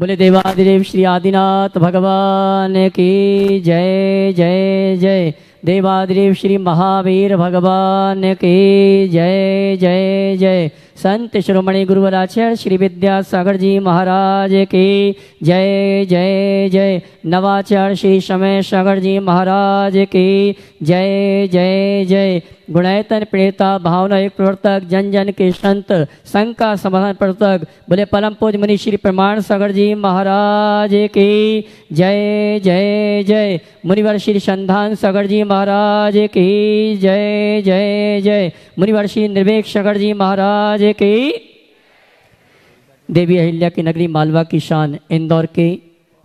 बोले देवादिदेव श्री आदिनाथ भगवान की जय जय जय। देवादिदेव श्री महावीर भगवान की जय जय जय। संत शिरोमणि गुरुवराचार्य श्री विद्यासागर जी महाराज की जय जय जय। नवाचार्य श्री समय सागर जी महाराज की जय जय जय। गुणैतन प्रेता भावना एक प्रवर्तक, जन जन के संत, संघ का समाधान प्रवर्तक, बोले परम पूज मुनि श्री प्रमाण सागर जी महाराज की जय जय जय। मुनिवर श्री संधान सागर जी महाराज की जय जय जय। मुनिवर श्री निर्वेक सागर जी महाराज की देवी अहिल्या की नगरी मालवा की शान इंदौर के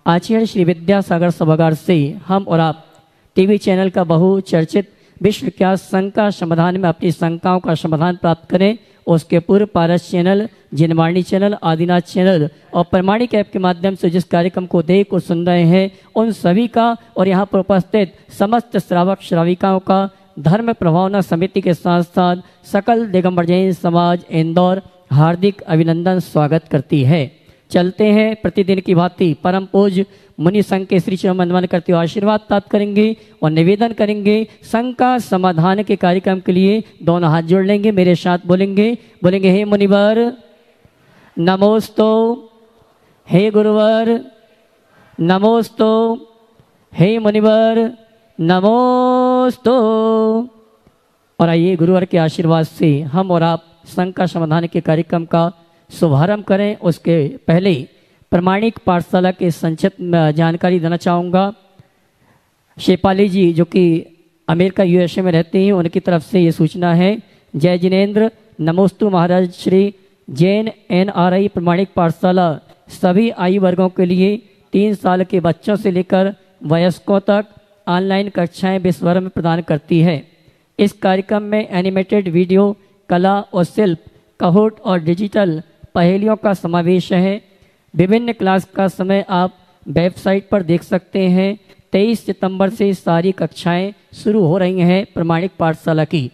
आचार्य श्री विद्यासागर सभागार से हम और आप टीवी चैनल का बहुचर्चित विश्व विख्यात संघ का समाधान में अपनी शंकाओं का समाधान प्राप्त करें। उसके पूर्व Paras channel, Jinvani channel, Adinath channel और प्रमाणिक ऐप के माध्यम से जिस कार्यक्रम को देख और सुन रहे हैं, उन सभी का और यहाँ पर उपस्थित समस्त श्रावक श्राविकाओं का धर्म प्रभावना समिति के साथ साथ सकल दिगंबर जैन समाज इंदौर हार्दिक अभिनंदन स्वागत करती है। चलते हैं प्रतिदिन की भांति। परम पूज मुनि संघ के श्री चरण मनमान करते हुए आशीर्वाद प्राप्त करेंगे और निवेदन करेंगे, संघ का समाधान के कार्यक्रम के लिए दोनों हाथ जोड़ लेंगे, मेरे साथ बोलेंगे। बोलेंगे, हे मुनिवर, नमोस्तो। हे गुरुवर, नमोस्तो। हे मुनिवर नमोस्तो और आइए गुरुवार के आशीर्वाद से हम और आप संघ का समाधान के कार्यक्रम का शुभारंभ करें। उसके पहले प्रमाणिक पाठशाला के संक्षिप्त जानकारी देना चाहूँगा। शेपाली जी, जो कि अमेरिका, यूएसए में रहते हैं, उनकी तरफ़ से ये सूचना है। जय जिनेन्द्र। नमोस्तु महाराज Shri Jain N R I Pramanik पाठशाला। सभी आयु वर्गों के लिए तीन साल के बच्चों से लेकर वयस्कों तक ऑनलाइन कक्षाएँ विश्वभर में प्रदान करती है। इस कार्यक्रम में एनिमेटेड वीडियो कला और शिल्प, कहोट और डिजिटल पहेलियों का समावेश है। विभिन्न क्लास का समय आप वेबसाइट पर देख सकते हैं। 23 सितंबर से सारी कक्षाएँ शुरू हो रही हैं प्रमाणिक पाठशाला की।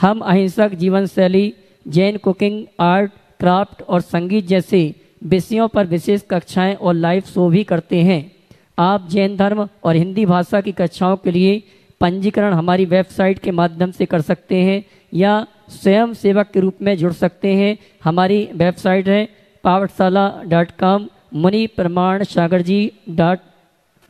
हम अहिंसक जीवन शैली, जैन कुकिंग, आर्ट, क्राफ्ट और संगीत जैसे विषयों पर विशेष कक्षाएँ और लाइव शो भी करते हैं। आप जैन धर्म और हिंदी भाषा की कक्षाओं के लिए पंजीकरण हमारी वेबसाइट के माध्यम से कर सकते हैं या स्वयं सेवक के रूप में जुड़ सकते हैं। हमारी वेबसाइट है पावटशाला डॉट कॉम, मुनि प्रमाण सागर जी डॉट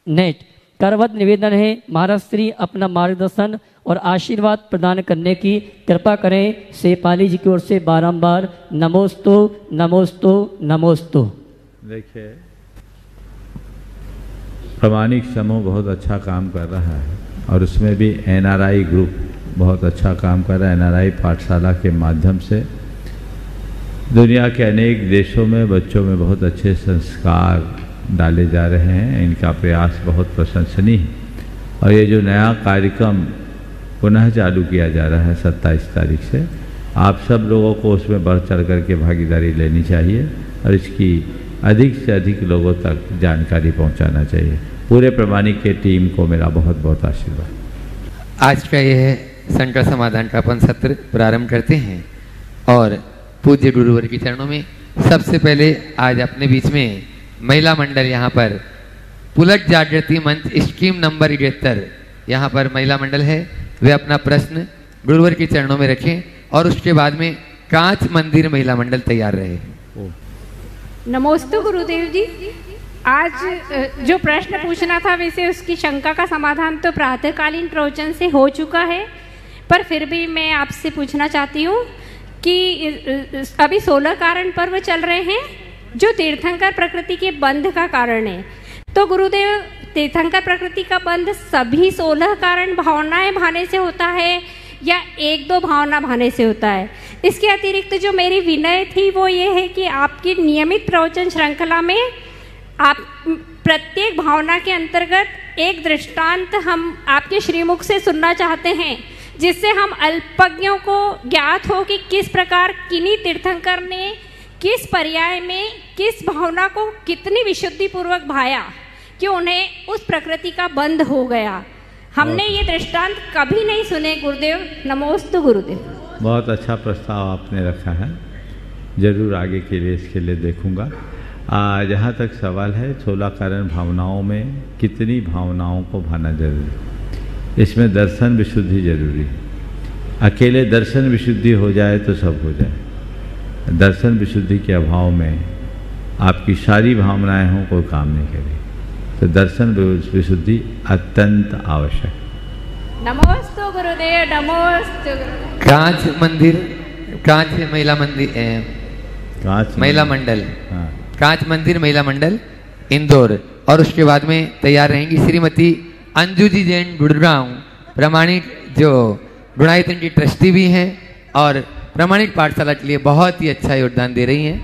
नेट। करवत निवेदन है, महाराज श्री अपना मार्गदर्शन और आशीर्वाद प्रदान करने की। कृपा करें सेपाली जी की ओर से बारंबार, नमोस्तो नमोस्तो नमोस्तो। देखिए प्रमाणिक समूह बहुत अच्छा काम कर रहा है और उसमें भी एनआरआई ग्रुप बहुत अच्छा काम कर रहा है एनआरआई पाठशाला के माध्यम से। दुनिया के अनेक देशों में बच्चों में बहुत अच्छे संस्कार डाले जा रहे हैं, इनका प्रयास बहुत प्रशंसनीय है। और ये जो नया कार्यक्रम पुनः चालू किया जा रहा है सत्ताईस तारीख से, आप सब लोगों को उसमें बढ़ चढ़ करके भागीदारी लेनी चाहिए और इसकी अधिक से अधिक लोगों तक जानकारी पहुंचाना चाहिए। पूरे प्रमाणिक के टीम को मेरा बहुत बहुत आशीर्वाद। आज का यह संकट समाधान का अपन सत्र प्रारंभ करते हैं और पूज्य गुरुवर के चरणों में सबसे पहले आज अपने बीच में महिला मंडल यहाँ पर पुलट जागृति मंच स्कीम नंबर इकहत्तर यहाँ पर महिला मंडल है। वे अपना प्रश्न गुरुवर के चरणों में रखें और उसके बाद में कांच मंदिर महिला मंडल तैयार रहे। नमोस्तु गुरुदेव जी। आज जो प्रश्न पूछना था, वैसे उसकी शंका का समाधान तो प्रातःकालीन प्रवचन से हो चुका है, पर फिर भी मैं आपसे पूछना चाहती हूँ कि अभी सोलह कारण पर्व चल रहे हैं, जो तीर्थंकर प्रकृति के बंध का कारण है। तो गुरुदेव, तीर्थंकर प्रकृति का बंध सभी सोलह कारण भावनाएँ भाने से होता है, या एक दो भावना भाने से होता है? इसके अतिरिक्त जो मेरी विनय थी वो ये है कि आपकी नियमित प्रवचन श्रृंखला में आप प्रत्येक भावना के अंतर्गत एक दृष्टांत हम आपके श्रीमुख से सुनना चाहते हैं जिससे हम अल्पज्ञों को ज्ञात हो कि किस प्रकार किन्हीं तीर्थंकर ने किस पर्याय में किस भावना को कितनी विशुद्धि पूर्वक भाया कि उन्हें उस प्रकृति का बंध हो गया। हमने ये दृष्टांत कभी नहीं सुने गुरुदेव। नमोस्तु गुरुदेव। बहुत अच्छा प्रस्ताव आपने रखा है। ज़रूर आगे के लिए इसके लिए देखूँगा। जहाँ तक सवाल है सोलह कारण भावनाओं में कितनी भावनाओं को भाना ज़रूरी? इसमें दर्शन विशुद्धि ज़रूरी है। अकेले दर्शन विशुद्धि हो जाए तो सब हो जाए। दर्शन विशुद्धि के अभाव में आपकी सारी भावनाएँ हों, कोई काम नहीं करे तो दर्शन विशुद्धि अत्यंत आवश्यक नमोस्तु गुरुदेव, नमोस्तु कांच मंदिर कांच महिला मंदिर कांच महिला मंडल। हाँ। कांच मंदिर महिला मंडल इंदौर। और उसके बाद में तैयार रहेंगी श्रीमती अंजू जी जैन गुड़गांव। प्रमाणिक जो गुणायतन की ट्रस्टी भी हैं और प्रमाणिक पाठशाला के लिए बहुत ही अच्छा योगदान दे रही हैं।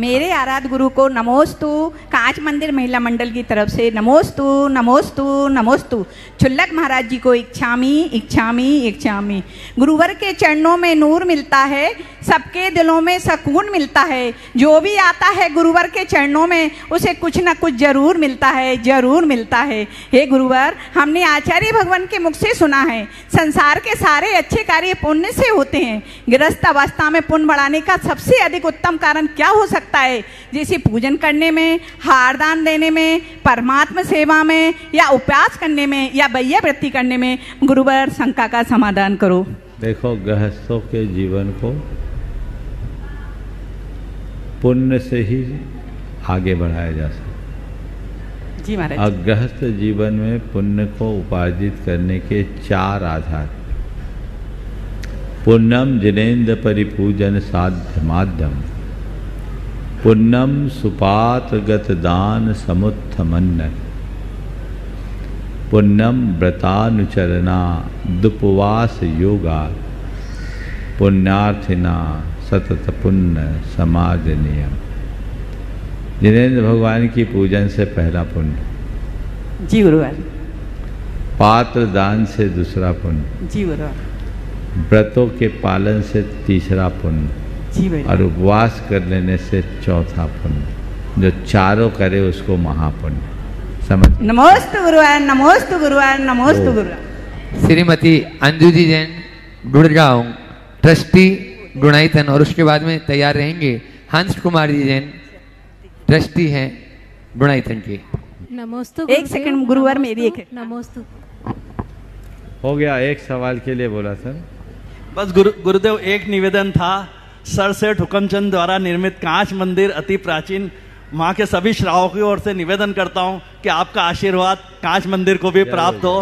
मेरे आराध गुरु को नमोस्तु। कांच मंदिर महिला मंडल की तरफ़ से नमोस्तु नमोस्तु नमोस्तु। छुल्लक महाराज जी को इच्छामी इच्छामी इच्छामी। गुरुवर के चरणों में नूर मिलता है। सबके दिलों में सकून मिलता है। जो भी आता है गुरुवर के चरणों में, उसे कुछ ना कुछ ज़रूर मिलता है, ज़रूर मिलता है। हे गुरुवर, हमने आचार्य भगवान के मुख से सुना है, संसार के सारे अच्छे कार्य पुण्य से होते हैं। गृहस्थ अवस्था में पुण्य बढ़ाने का सबसे अधिक उत्तम कारण क्या हो सकता है? जैसे पूजन करने में, हारदान देने में, परमात्मा सेवा में, या उपयास करने में, या बैया वृत्ति करने में। गुरुवर, शंका का समाधान करो। देखो, गृहस्थों के जीवन को पुण्य से ही आगे बढ़ाया जा सकता जी महाराज और गृहस्थ जीवन में पुण्य को उपार्जित करने के चार आधार। पुण्यम जिनेन्द्र परिपूजन साध्य माध्यम। पुण्यम सुपातगत दान समुत्थमन्न। पुण्यम व्रतानुचरना दुपवास योगा। पुण्यार्थिना सतत पुण्य समाज नियम जिनेन्द्र भगवान की पूजन से पहला पुण्य। जी गुरुवर। पात्र दान से दूसरा पुण्य। जी गुरुवर। व्रतों के पालन से तीसरा पुण्य। जी और उपवास कर लेने से चौथा पुण्य। जो चारों करे उसको महापुण्य। समझ? नमोस्त गुरुवर। नमोस्त गुरुवर। नमोस्त। गुरुवर। श्रीमती अंजू जी जैन गुड़गांव ट्रस्टी गुणायतन और उसके बाद में तैयार रहेंगे। हंस कुमार जी जैन ट्रस्टी हैं गुणायतन के। नमोस्तु एक सेकंड गुरुवर मेरी एक नमोस्तु। हो गया एक सवाल के लिए बोला सर। बस गुरु गुरुदेव एक निवेदन था। सर सेठ हुकमचंद द्वारा निर्मित कांच मंदिर अति प्राचीन। माँ के सभी श्रावकों की ओर से निवेदन करता हूँ कि आपका आशीर्वाद कांच मंदिर को भी प्राप्त हो।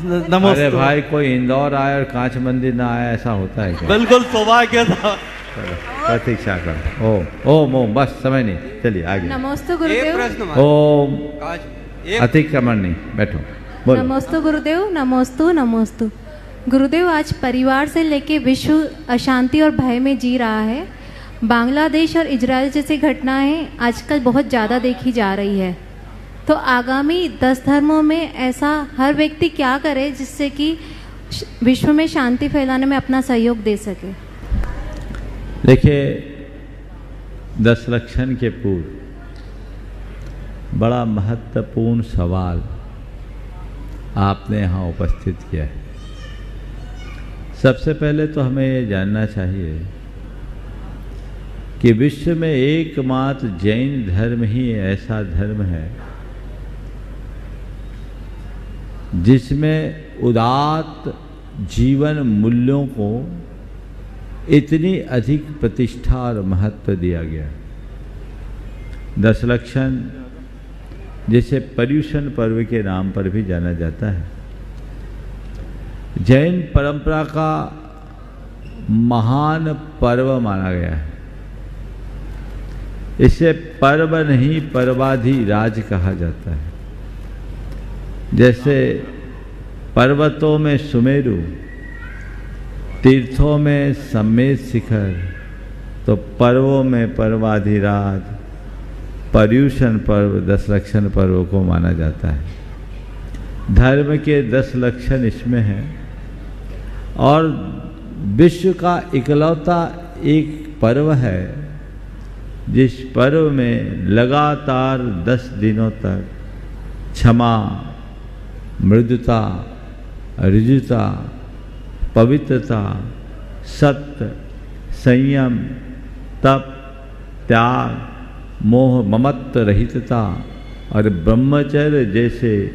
अरे नमस्ते। भाई कोई इंदौर आए और कांच मंदिर ना आए ऐसा होता है क्या? बिल्कुल सौभाग्य था प्रतीक्षा करो। ओ ओम ओम बस समय नहीं। चलिए आगे। नमोस्तु एक गुरुदेव। ओम अतिक्रमण नहीं बैठो। बोलो। नमोस्तु गुरुदेव नमोस्तु नमोस्तु। गुरुदेव आज परिवार से लेके विश्व अशांति और भय में जी रहा है। बांग्लादेश और इजराइल जैसी घटनाएँ आजकल बहुत ज़्यादा देखी जा रही है। तो आगामी दस धर्मों में ऐसा हर व्यक्ति क्या करे जिससे कि विश्व में शांति फैलाने में अपना सहयोग दे सके? देखिए दस लक्षण के पूर्व बड़ा महत्वपूर्ण सवाल आपने यहाँ उपस्थित किया है। सबसे पहले तो हमें ये जानना चाहिए कि विश्व में एकमात्र जैन धर्म ही ऐसा धर्म है जिसमें उदात जीवन मूल्यों को इतनी अधिक प्रतिष्ठा और महत्व दिया गया दस लक्षण, जिसे पर्यूषण पर्व के नाम पर भी जाना जाता है। जैन परंपरा का महान पर्व माना गया है। इसे पर्व नहीं, पर्वाधि राज कहा जाता है। जैसे पर्वतों में सुमेरु, तीर्थों में सम्मेत शिखर तो पर्वों में पर्वाधिराज पर्यूषण पर्व दस लक्षण पर्व को माना जाता है। धर्म के दस लक्षण इसमें हैं। और विश्व का इकलौता एक पर्व है, जिस पर्व में लगातार दस दिनों तक क्षमा मृदुता ऋजुता पवित्रता, सत्य, संयम, तप, त्याग, मोह, ममत्व रहितता और ब्रह्मचर्य जैसे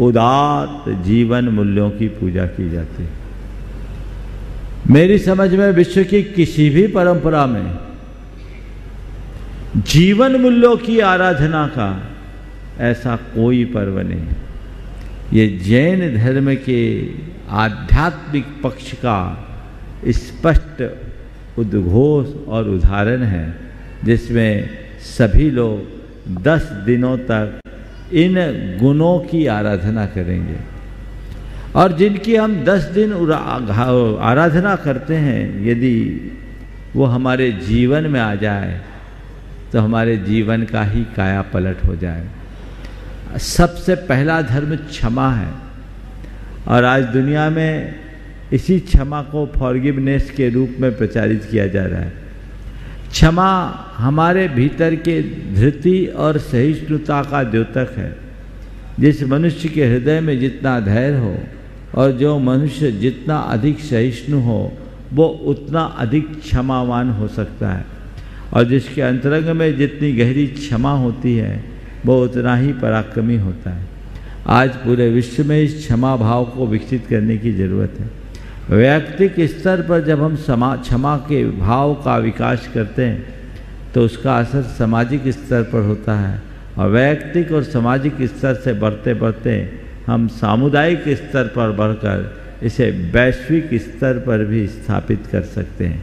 उदात जीवन मूल्यों की पूजा की जाती है। मेरी समझ में विश्व की किसी भी परंपरा में जीवन मूल्यों की आराधना का ऐसा कोई पर्व नहीं। ये जैन धर्म के आध्यात्मिक पक्ष का स्पष्ट उद्घोष और उदाहरण है, जिसमें सभी लोग दस दिनों तक इन गुणों की आराधना करेंगे। और जिनकी हम दस दिन आराधना करते हैं, यदि वो हमारे जीवन में आ जाए तो हमारे जीवन का ही काया पलट हो जाए। सबसे पहला धर्म क्षमा है। और आज दुनिया में इसी क्षमा को फॉरगिवनेस के रूप में प्रचारित किया जा रहा है। क्षमा हमारे भीतर के धृति और सहिष्णुता का द्योतक है। जिस मनुष्य के हृदय में जितना धैर्य हो और जो मनुष्य जितना अधिक सहिष्णु हो, वो उतना अधिक क्षमावान हो सकता है। और जिसके अंतरंग में जितनी गहरी क्षमा होती है वो उतना ही पराक्रमी होता है। आज पूरे विश्व में इस क्षमा भाव को विकसित करने की ज़रूरत है। वैयक्तिक स्तर पर जब हम समा, क्षमा के भाव का विकास करते हैं तो उसका असर सामाजिक स्तर पर होता है और वैयक्तिक और सामाजिक स्तर से बढ़ते बढ़ते हम सामुदायिक स्तर पर बढ़कर इसे वैश्विक स्तर पर भी स्थापित कर सकते हैं।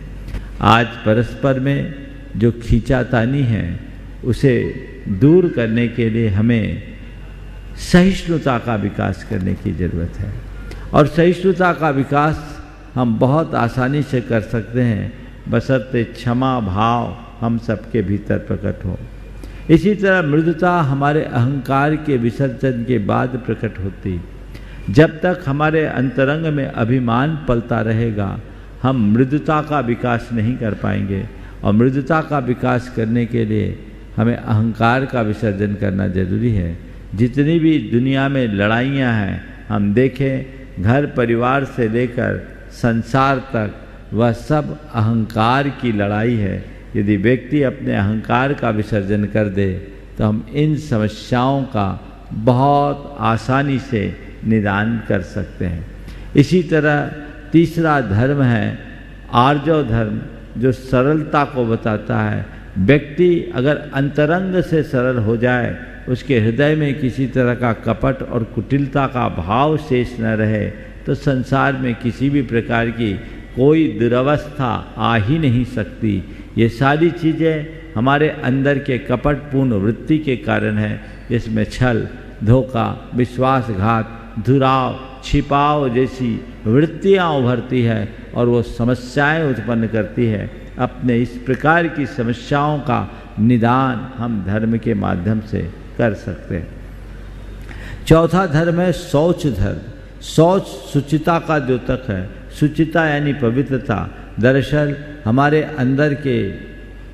आज परस्पर में जो खींचातानी है, उसे दूर करने के लिए हमें सहिष्णुता का विकास करने की ज़रूरत है। और सहिष्णुता का विकास हम बहुत आसानी से कर सकते हैं बसरते क्षमा, भाव हम सबके भीतर प्रकट हो। इसी तरह मृदुता हमारे अहंकार के विसर्जन के बाद प्रकट होती। जब तक हमारे अंतरंग में अभिमान पलता रहेगा, हम मृदुता का विकास नहीं कर पाएँगे। और मृदुता का विकास करने के लिए हमें अहंकार का विसर्जन करना ज़रूरी है। जितनी भी दुनिया में लड़ाइयाँ हैं, हम देखें, घर परिवार से लेकर संसार तक, वह सब अहंकार की लड़ाई है। यदि व्यक्ति अपने अहंकार का विसर्जन कर दे तो हम इन समस्याओं का बहुत आसानी से निदान कर सकते हैं। इसी तरह तीसरा धर्म है, आर्जव धर्म, जो सरलता को बताता है। व्यक्ति अगर अंतरंग से सरल हो जाए, उसके हृदय में किसी तरह का कपट और कुटिलता का भाव शेष न रहे तो संसार में किसी भी प्रकार की कोई दुर्वस्था आ ही नहीं सकती। ये सारी चीज़ें हमारे अंदर के कपटपूर्ण वृत्ति के कारण है। जिसमें छल, धोखा, विश्वासघात धुराव छिपाव जैसी वृत्तियाँ उभरती है और वो समस्याएँ उत्पन्न करती है। अपने इस प्रकार की समस्याओं का निदान हम धर्म के माध्यम से कर सकते हैं। चौथा धर्म है शौच धर्म। शौच सुचिता का द्योतक है सुचिता यानी पवित्रता, दरअसल हमारे अंदर के,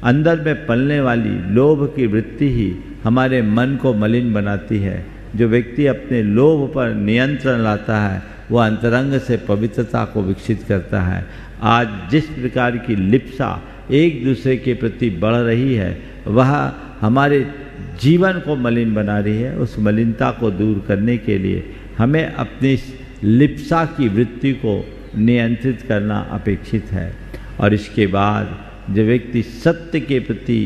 अंदर में पलने वाली लोभ की वृत्ति ही हमारे मन को मलिन बनाती है। जो व्यक्ति अपने लोभ पर नियंत्रण लाता है वह अंतरंग से पवित्रता को विकसित करता है। आज जिस प्रकार की लिप्सा एक दूसरे के प्रति बढ़ रही है, वह हमारे जीवन को मलिन बना रही है। उस मलिनता को दूर करने के लिए हमें अपनी लिप्सा की वृत्ति को नियंत्रित करना अपेक्षित है। और इसके बाद जब व्यक्ति सत्य के प्रति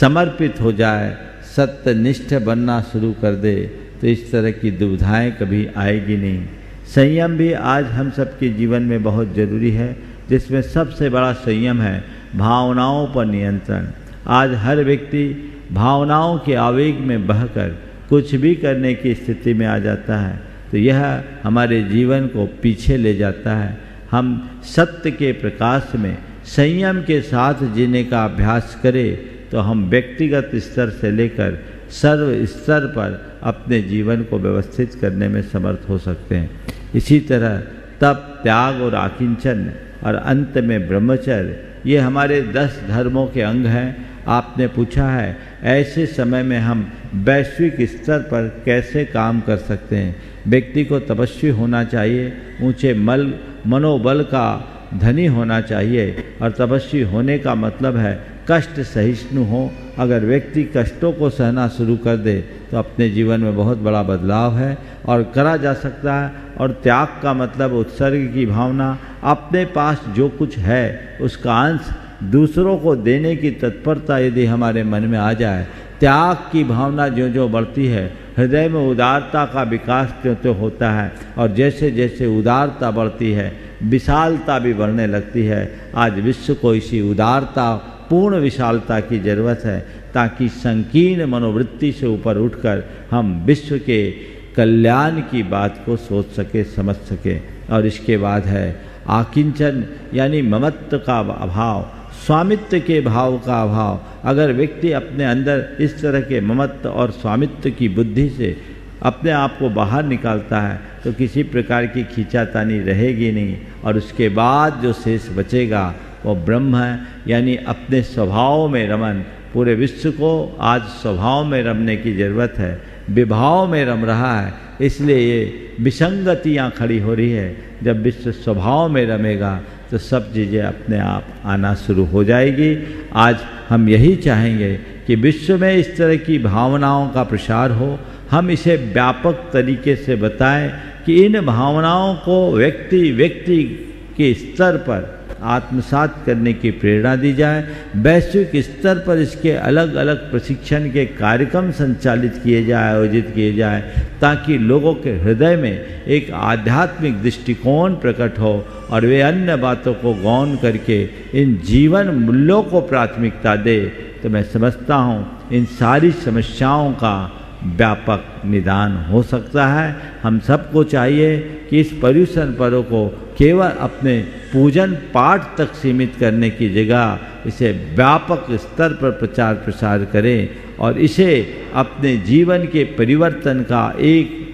समर्पित हो जाए, सत्यनिष्ठ बनना शुरू कर दे तो इस तरह की दुविधाएँ कभी आएगी नहीं। संयम भी आज हम सबके जीवन में बहुत ज़रूरी है, जिसमें सबसे बड़ा संयम है भावनाओं पर नियंत्रण। आज हर व्यक्ति भावनाओं के आवेग में बहकर कुछ भी करने की स्थिति में आ जाता है तो यह हमारे जीवन को पीछे ले जाता है। हम सत्य के प्रकाश में संयम के साथ जीने का अभ्यास करें तो हम व्यक्तिगत स्तर से लेकर सर्व स्तर पर अपने जीवन को व्यवस्थित करने में समर्थ हो सकते हैं। इसी तरह तप, त्याग और आकिंचन और अंत में ब्रह्मचर्य, ये हमारे दस धर्मों के अंग हैं। आपने पूछा है, ऐसे समय में हम वैश्विक स्तर पर कैसे काम कर सकते हैं? व्यक्ति को तपस्वी होना चाहिए, ऊँचे मल, मनोबल का धनी होना चाहिए और तपस्वी होने का मतलब है कष्ट सहिष्णु हो। अगर व्यक्ति कष्टों को सहना शुरू कर दे तो अपने जीवन में बहुत बड़ा बदलाव है और करा जा सकता है। और त्याग का मतलब उत्सर्ग की भावना, अपने पास जो कुछ है, उसका अंश दूसरों को देने की तत्परता यदि हमारे मन में आ जाए, त्याग की भावना जो जो बढ़ती है, हृदय में उदारता का विकास क्यों तो होता है और जैसे जैसे उदारता बढ़ती है, विशालता भी बढ़ने लगती है। आज विश्व को इसी उदारता, पूर्ण विशालता की ज़रूरत है ताकि संकीर्ण मनोवृत्ति से ऊपर उठकर हम विश्व के कल्याण की बात को सोच सके, समझ सके। और इसके बाद है, आकिंचन यानी ममत्व का अभाव, स्वामित्व के भाव का अभाव। अगर व्यक्ति अपने अंदर इस तरह के ममत्व और स्वामित्व की बुद्धि से अपने आप को बाहर निकालता है तो किसी प्रकार की खींचातानी रहेगी नहीं। और उसके बाद जो शेष बचेगा, वो ब्रह्म है, यानी अपने स्वभाव में रमन। पूरे विश्व को आज स्वभाव में रमने की ज़रूरत है। विभाव में रम रहा है, इसलिए ये विसंगतियाँ खड़ी हो रही है। जब विश्व स्वभाव में रमेगा तो सब चीज़ें अपने आप आना शुरू हो जाएगी। आज हम यही चाहेंगे कि विश्व में इस तरह की भावनाओं का प्रसार हो। हम इसे व्यापक तरीके से बताएँ कि इन भावनाओं को व्यक्ति व्यक्ति के स्तर पर आत्मसात करने की प्रेरणा दी जाए। वैश्विक स्तर पर इसके अलग अलग प्रशिक्षण के कार्यक्रम संचालित किए जाए, आयोजित किए जाए, ताकि लोगों के हृदय में एक आध्यात्मिक दृष्टिकोण प्रकट हो और वे अन्य बातों को गौन करके इन जीवन मूल्यों को प्राथमिकता दे। तो मैं समझता हूँ, इन सारी समस्याओं का व्यापक निदान हो सकता है। हम सबको चाहिए कि इस पर्यूषण पर्व को केवल अपने पूजन पाठ तक सीमित करने की जगह इसे व्यापक स्तर पर प्रचार प्रसार करें और इसे अपने जीवन के परिवर्तन का एक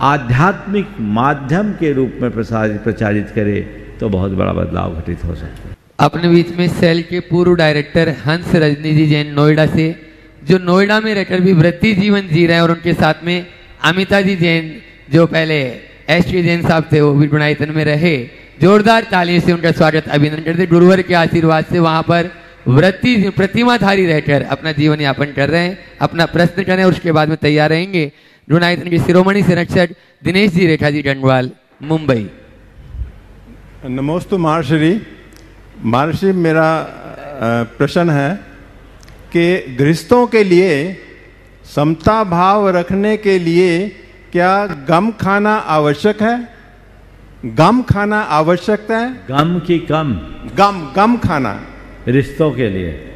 आध्यात्मिक माध्यम के रूप में प्रसारित, प्रचारित करें तो बहुत बड़ा बदलाव घटित हो सकता है। अपने बीच में सेल के पूर्व डायरेक्टर हंस रजनी जी जैन नोएडा से जो नोएडा में रहकर भी वृत्ति जीवन जी रहे हैं और उनके साथ में अमिता जी जैन, जो पहले एस टी जैन साहब थे, वो भी गुणायतन में रहे। जोरदार ताली से उनका स्वागत, अभिनंदन करते गुरुवर के आशीर्वाद से वहाँ पर वृत्ति प्रतिमाधारी रहकर अपना जीवन यापन कर रहे हैं, अपना प्रश्न करें और उसके बाद में तैयार रहेंगे। गुणायतन के शिरोमणि संरक्षक दिनेश जी रेखा जी डंडवाल मुंबई। नमोस्तु महर्षि महर्षि, मेरा प्रश्न है कि गृहस्थों के लिए समता भाव रखने के लिए क्या गम खाना आवश्यक है? गम खाना आवश्यक है? गम की कम। गम गम खाना। रिश्तों के लिए।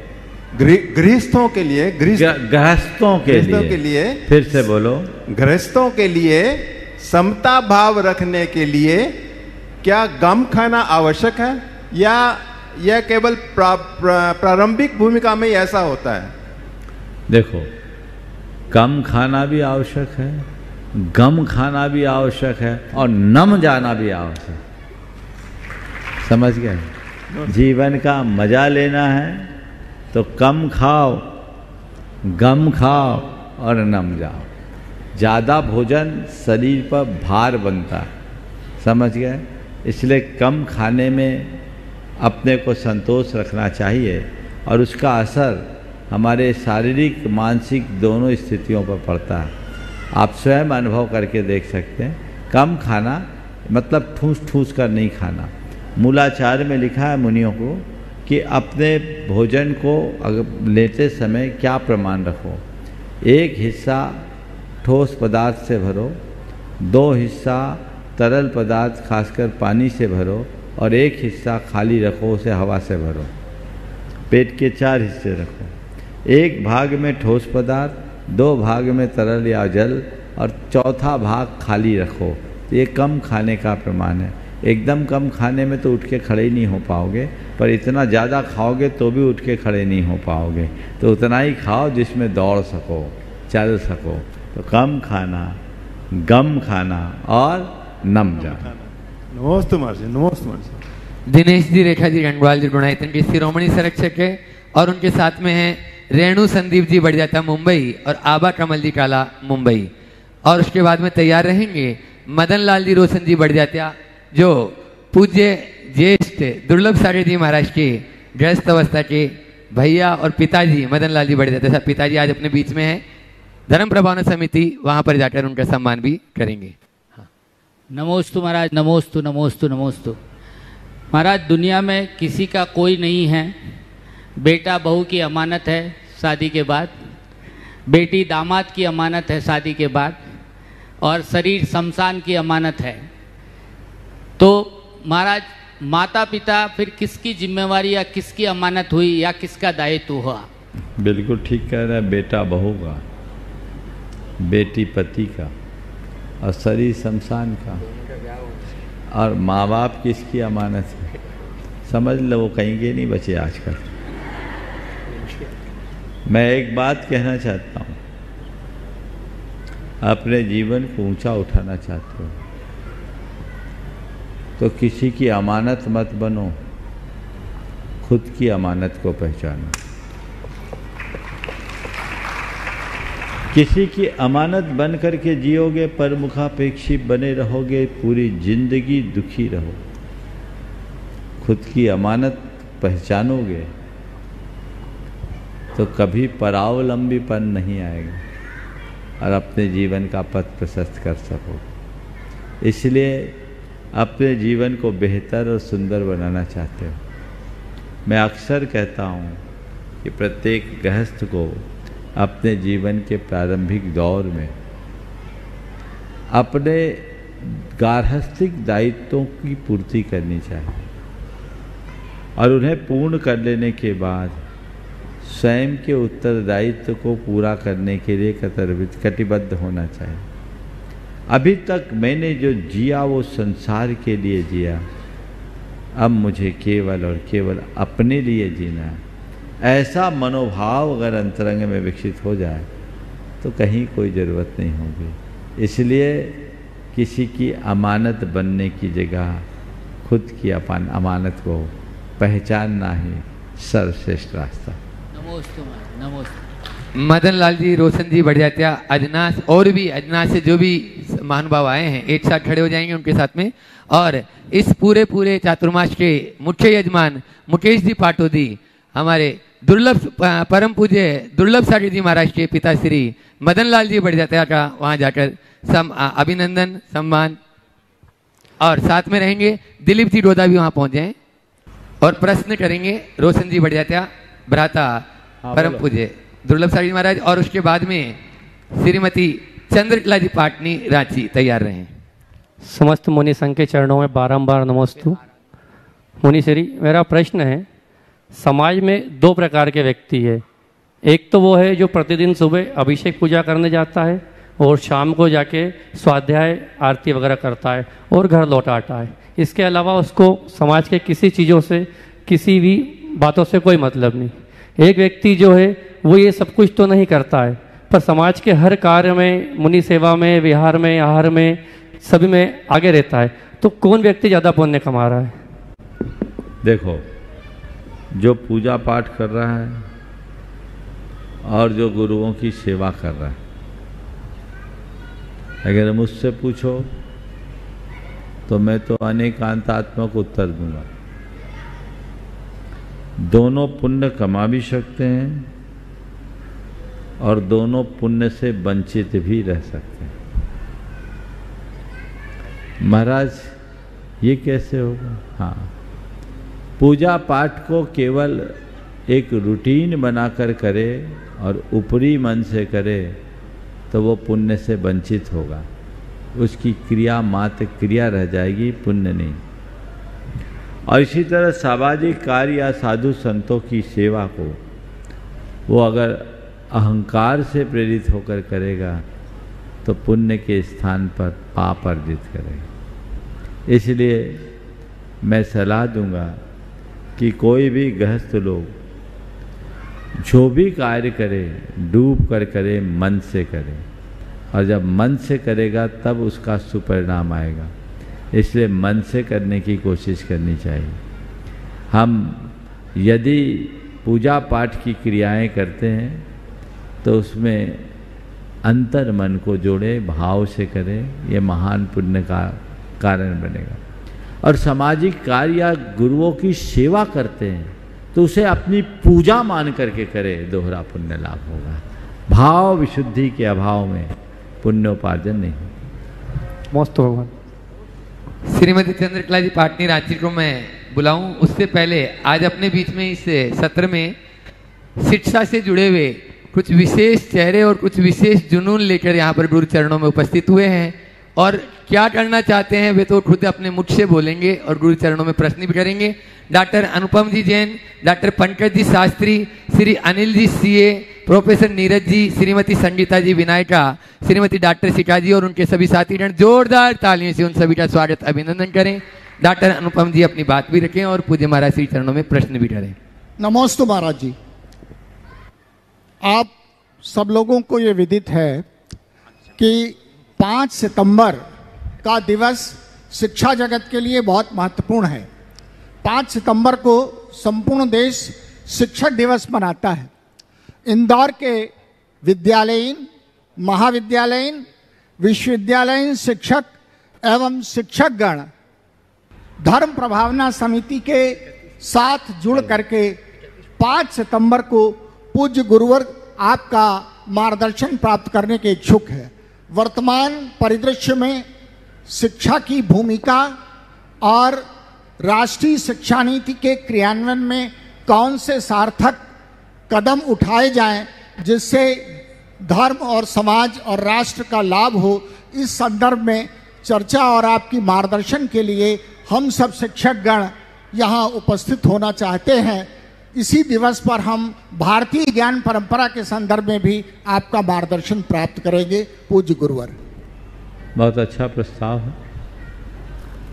गृहस्थों के लिए गृहस्थों के लिए। के लिए फिर से बोलो। गृहस्थों के लिए समता भाव रखने के लिए क्या गम खाना आवश्यक है? या यह केवल प्रा, प्रा, प्रारंभिक भूमिका में ऐसा होता है। देखो कम खाना भी आवश्यक है गम खाना भी आवश्यक है और नम जाना भी आवश्यक समझ गए? जीवन का मज़ा लेना है तो कम खाओ गम खाओ और नम जाओ। ज़्यादा भोजन शरीर पर भार बनता है। समझ गए? इसलिए कम खाने में अपने को संतोष रखना चाहिए और उसका असर हमारे शारीरिक, मानसिक दोनों स्थितियों पर पड़ता है। आप स्वयं अनुभव करके देख सकते हैं। कम खाना मतलब ठूस ठूस कर नहीं खाना। मूलाचार में लिखा है मुनियों को कि अपने भोजन को अगर लेते समय क्या प्रमाण रखो? एक हिस्सा ठोस पदार्थ से भरो, दो हिस्सा तरल पदार्थ खासकर पानी से भरो और एक हिस्सा खाली रखो, उसे हवा से भरो। पेट के चार हिस्से रखो। एक भाग में ठोस पदार्थ, दो भाग में तरल या जल, और चौथा भाग खाली रखो। तो ये कम खाने का प्रमाण है। एकदम कम खाने में तो उठ के खड़े ही नहीं हो पाओगे, पर इतना ज़्यादा खाओगे तो भी उठ के खड़े नहीं हो पाओगे। तो उतना ही खाओ जिसमें दौड़ सको, चल सको। तो कम खाना, गम खाना, और नम जाना। नमोस्तु महर्षि महर्षि दिनेश जी, रेखा जी, गंगवाल जी गुणायतन के शिरोमणि संरक्षक है और उनके साथ में है रेणु संदीप जी बढ़ मुंबई और आबा कमल जी, काला, मुंबई। और उसके बाद में तैयार रहेंगे मदन लाल जी, रोशन जी बढ़ जो पूज्य ज्येष्ठ दुर्लभ सागर जी महाराज के गृहस्थ अवस्था के भैया और पिताजी, मदन लाल जी बढ़ जाते साहब, पिताजी आज अपने बीच में हैं। धर्म प्रभावना समिति वहाँ पर जाकर उनका सम्मान भी करेंगे। नमोस्तु महाराज, नमोस्तु नमोस्तु नमोस्तु। महाराज, दुनिया में किसी का कोई नहीं है। बेटा बहू की अमानत है शादी के बाद। बेटी दामाद की अमानत है शादी के बाद। और शरीर शमशान की अमानत है। तो महाराज माता पिता फिर किसकी जिम्मेवारी या किसकी अमानत हुई या किसका दायित्व हुआ? बिल्कुल ठीक कह रहे हैं, बेटा बहू का, बेटी पति का। और शरीर शमशान का। और माँ बाप किसकी अमानत है? समझ लो, वो कहीं के नहीं बचे आजकल। मैं एक बात कहना चाहता हूँ। अपने जीवन को ऊँचा उठाना चाहते हो। तो किसी की अमानत मत बनो। खुद की अमानत को पहचानो। किसी की अमानत बन करके जियोगे पर मुखापेक्षी बने रहोगे, पूरी ज़िंदगी दुखी रहो। खुद की अमानत पहचानोगे तो कभी परावलंबीपन नहीं आएगा और अपने जीवन का पथ प्रशस्त कर सको। इसलिए अपने जीवन को बेहतर और सुंदर बनाना चाहते हो। मैं अक्सर कहता हूँ कि प्रत्येक गृहस्थ को अपने जीवन के प्रारंभिक दौर में, अपने गार्हस्थिक दायित्वों की पूर्ति करनी चाहिए और उन्हें पूर्ण कर लेने के बाद स्वयं के उत्तरदायित्व को पूरा करने के लिए कतरबित कटिबद्ध होना चाहिए। अभी तक मैंने जो जिया, वो संसार के लिए जिया, अब मुझे केवल और केवल अपने लिए जीना है। ऐसा मनोभाव अगर अंतरंग में विकसित हो जाए तो कहीं कोई ज़रूरत नहीं होगी। इसलिए किसी की अमानत बनने की जगह खुद की अपान अमानत को पहचानना ही सर्वश्रेष्ठ रास्ता। मदन लाल जी रोशन जी बढ़िया अजनास और भी अजनास से जो भी महानुभाव आए हैं एक साथ खड़े हो जाएँगे उनके साथ में। और इस पूरे पूरे चातुर्माश के मुख्य यजमान मुकेश जी पाटोदी हमारे दुर्लभ परम पूज्य दुर्लभ सागर जी महाराज के पिता श्री मदन लाल जी बढ़िया का वहाँ जाकर सम अभिनंदन सम्मान। और साथ में रहेंगे दिलीप जी डोदा भी वहाँ पहुँच जाए और प्रश्न करेंगे रोशन जी बढ़िया भ्राता परम पूज्य दुर्लभ जी महाराज। और उसके बाद में श्रीमती चंद्रकला जी पाटनी रांची तैयार रहे समस्त मुनि संघ के चरणों में बारंबार नमोस्तु। मुनि श्री मेरा प्रश्न है समाज में दो प्रकार के व्यक्ति है। एक तो वो है जो प्रतिदिन सुबह अभिषेक पूजा करने जाता है और शाम को जाके स्वाध्याय, आरती वगैरह करता है और घर लौट आता है। इसके अलावा उसको समाज के किसी चीज़ों से, किसी भी बातों से कोई मतलब नहीं। एक व्यक्ति जो है, वो ये सब कुछ तो नहीं करता है, पर समाज के हर कार्य में, मुनि सेवा में, विहार में, आहार में, सभी में आगे रहता है। तो कौन व्यक्ति ज़्यादा पुण्य कमा रहा है? देखो जो पूजा पाठ कर रहा है और जो गुरुओं की सेवा कर रहा है। अगर मुझसे पूछो तो मैं तो अनेकांतात्मक उत्तर दूँगा। दोनों पुण्य कमा भी सकते हैं और दोनों पुण्य से वंचित भी रह सकते हैं। महाराज, ये कैसे होगा? हाँ। पूजा पाठ को केवल एक रूटीन बनाकर करे और ऊपरी मन से करे तो वो पुण्य से वंचित होगा। उसकी क्रिया मात्र क्रिया रह जाएगी, पुण्य नहीं। और इसी तरह सामाजिक कार्य या साधु संतों की सेवा को, वो अगर अहंकार से प्रेरित होकर करेगा तो पुण्य के स्थान पर पाप अर्जित करेगा। इसलिए मैं सलाह दूँगा कि कोई भी गृहस्थ लोग जो भी कार्य करे, डूब कर करे, मन से करे। और जब मन से करेगा, तब उसका सुपरिणाम आएगा। इसलिए मन से करने की कोशिश करनी चाहिए। हम यदि पूजा पाठ की क्रियाएँ करते हैं तो उसमें अंतर मन को जोड़े, भाव से करें, ये महान पुण्य का कारण बनेगा। और सामाजिक कार्य या गुरुओं की सेवा करते हैं तो उसे अपनी पूजा मान करके करे दोहरा पुण्य लाभ होगा। भाव विशुद्धि के अभाव में पुण्योपार्जन नहीं मस्त भगवान। श्रीमती चंद्रकला जी पाटनी रांची को मैं बुलाऊं उससे पहले आज अपने बीच में इस सत्र में शिक्षा से जुड़े हुए कुछ विशेष चेहरे और कुछ विशेष जुनून लेकर यहाँ पर गुरु चरणों में उपस्थित हुए हैं। और क्या करना चाहते हैं वे तो खुद अपने मुख से बोलेंगे और गुरु चरणों में प्रश्न भी करेंगे। Doctor Anupam ji Jain, doctor Pankaj ji Shastri, Shri Anil ji CA, professor Neeraj ji, Shrimati Sangeeta ji Vinayaka, Shrimati doctor Shikha ji और उनके सभी साथीगण जोरदार तालियों से उन सभी का स्वागत अभिनंदन करें। डॉक्टर अनुपम जी अपनी बात भी रखें और पूज्य महाराज श्री चरणों में प्रश्न भी करें। नमोस्तु महाराज जी। आप सब लोगों को ये विदित है कि पाँच सितंबर का दिवस शिक्षा जगत के लिए बहुत महत्वपूर्ण है। पाँच सितंबर को संपूर्ण देश शिक्षक दिवस मनाता है। इंदौर के विद्यालयीन, महाविद्यालयीन, विश्वविद्यालयीन शिक्षक एवं शिक्षकगण धर्म प्रभावना समिति के साथ जुड़ करके पाँच सितंबर को पूज्य गुरुवर आपका मार्गदर्शन प्राप्त करने के इच्छुक है। वर्तमान परिदृश्य में शिक्षा की भूमिका और राष्ट्रीय शिक्षा नीति के क्रियान्वयन में कौन से सार्थक कदम उठाए जाएँ, जिससे धर्म और समाज और राष्ट्र का लाभ हो, इस संदर्भ में चर्चा और आपकी मार्गदर्शन के लिए हम सब शिक्षकगण यहाँ उपस्थित होना चाहते हैं। इसी दिवस पर हम भारतीय ज्ञान परंपरा के संदर्भ में भी आपका मार्गदर्शन प्राप्त करेंगे, पूज्य गुरुवर। बहुत अच्छा प्रस्ताव है।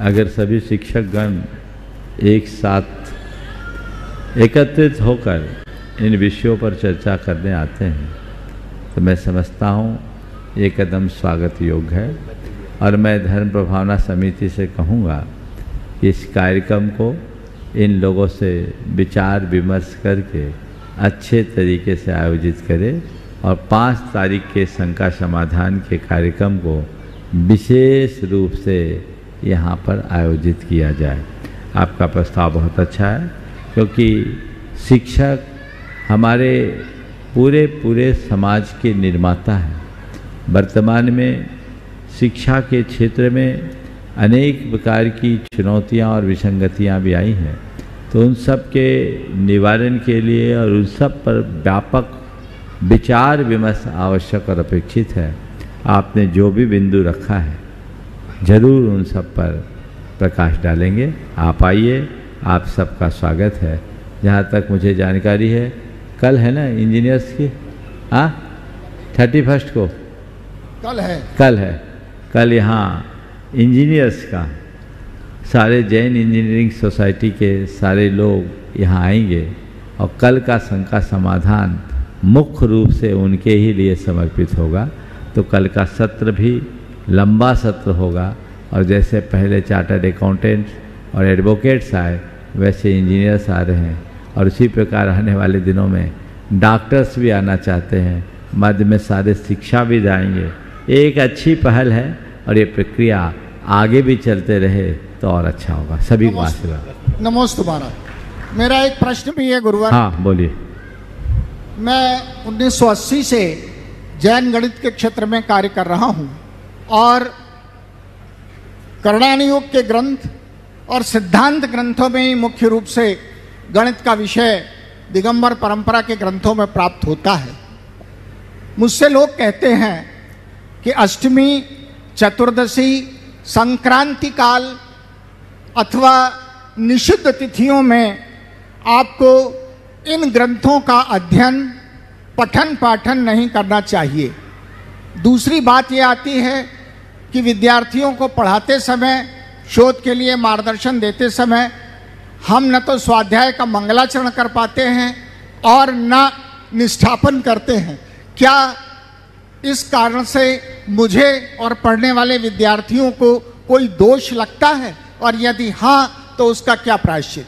अगर सभी शिक्षकगण एक साथ एकत्रित होकर इन विषयों पर चर्चा करने आते हैं तो मैं समझता हूँ ये कदम स्वागत योग्य है। और मैं धर्म प्रभावना समिति से कहूँगा कि इस कार्यक्रम को इन लोगों से विचार विमर्श करके अच्छे तरीके से आयोजित करें और पाँच तारीख के शंका समाधान के कार्यक्रम को विशेष रूप से यहाँ पर आयोजित किया जाए। आपका प्रस्ताव बहुत अच्छा है, क्योंकि शिक्षक हमारे पूरे पूरे समाज के निर्माता हैं। वर्तमान में शिक्षा के क्षेत्र में अनेक प्रकार की चुनौतियाँ और विसंगतियाँ भी आई हैं। तो उन सब के निवारण के लिए और उन सब पर व्यापक विचार विमर्श आवश्यक और अपेक्षित है। आपने जो भी बिंदु रखा है ज़रूर उन सब पर प्रकाश डालेंगे। आप आइए आप सबका स्वागत है। जहाँ तक मुझे जानकारी है कल है ना इंजीनियर्स की? हाँ? थर्टी फ़र्स्ट को? कल है। कल है। कल यहाँ इंजीनियर्स का। सारे जैन इंजीनियरिंग सोसाइटी के सारे लोग यहाँ आएँगे और कल का शंका समाधान मुख्य रूप से उनके ही लिए समर्पित होगा। तो कल का सत्र भी लंबा सत्र होगा और जैसे पहले चार्टर्ड अकाउंटेंट और एडवोकेट्स आए, वैसे इंजीनियर्स आ रहे हैं। और उसी प्रकार आने वाले दिनों में डॉक्टर्स भी आना चाहते हैं। मध्य में सारे शिक्षा भी जाएँगे। एक अच्छी पहल है और ये प्रक्रिया आगे भी चलते रहे तो और अच्छा होगा। सभी को आशीर्वाद। नमोस्तु महाराज। मेरा एक प्रश्न भी है गुरुवार। हाँ बोलिए। मैं 1980 से जैन गणित के क्षेत्र में कार्य कर रहा हूँ और कर्णानुयोग के ग्रंथ और सिद्धांत ग्रंथों में ही मुख्य रूप से गणित का विषय दिगंबर परंपरा के ग्रंथों में प्राप्त होता है। मुझसे लोग कहते हैं कि अष्टमी चतुर्दशी संक्रांति काल अथवा निषिद्ध तिथियों में आपको इन ग्रंथों का अध्ययन, पठन पाठन नहीं करना चाहिए। दूसरी बात यह आती है कि विद्यार्थियों को पढ़ाते समय, शोध के लिए मार्गदर्शन देते समय हम न तो स्वाध्याय का मंगलाचरण कर पाते हैं और न निष्ठापन करते हैं। क्या इस कारण से मुझे और पढ़ने वाले विद्यार्थियों को कोई दोष लगता है? और यदि हाँ तो उसका क्या प्रायश्चित?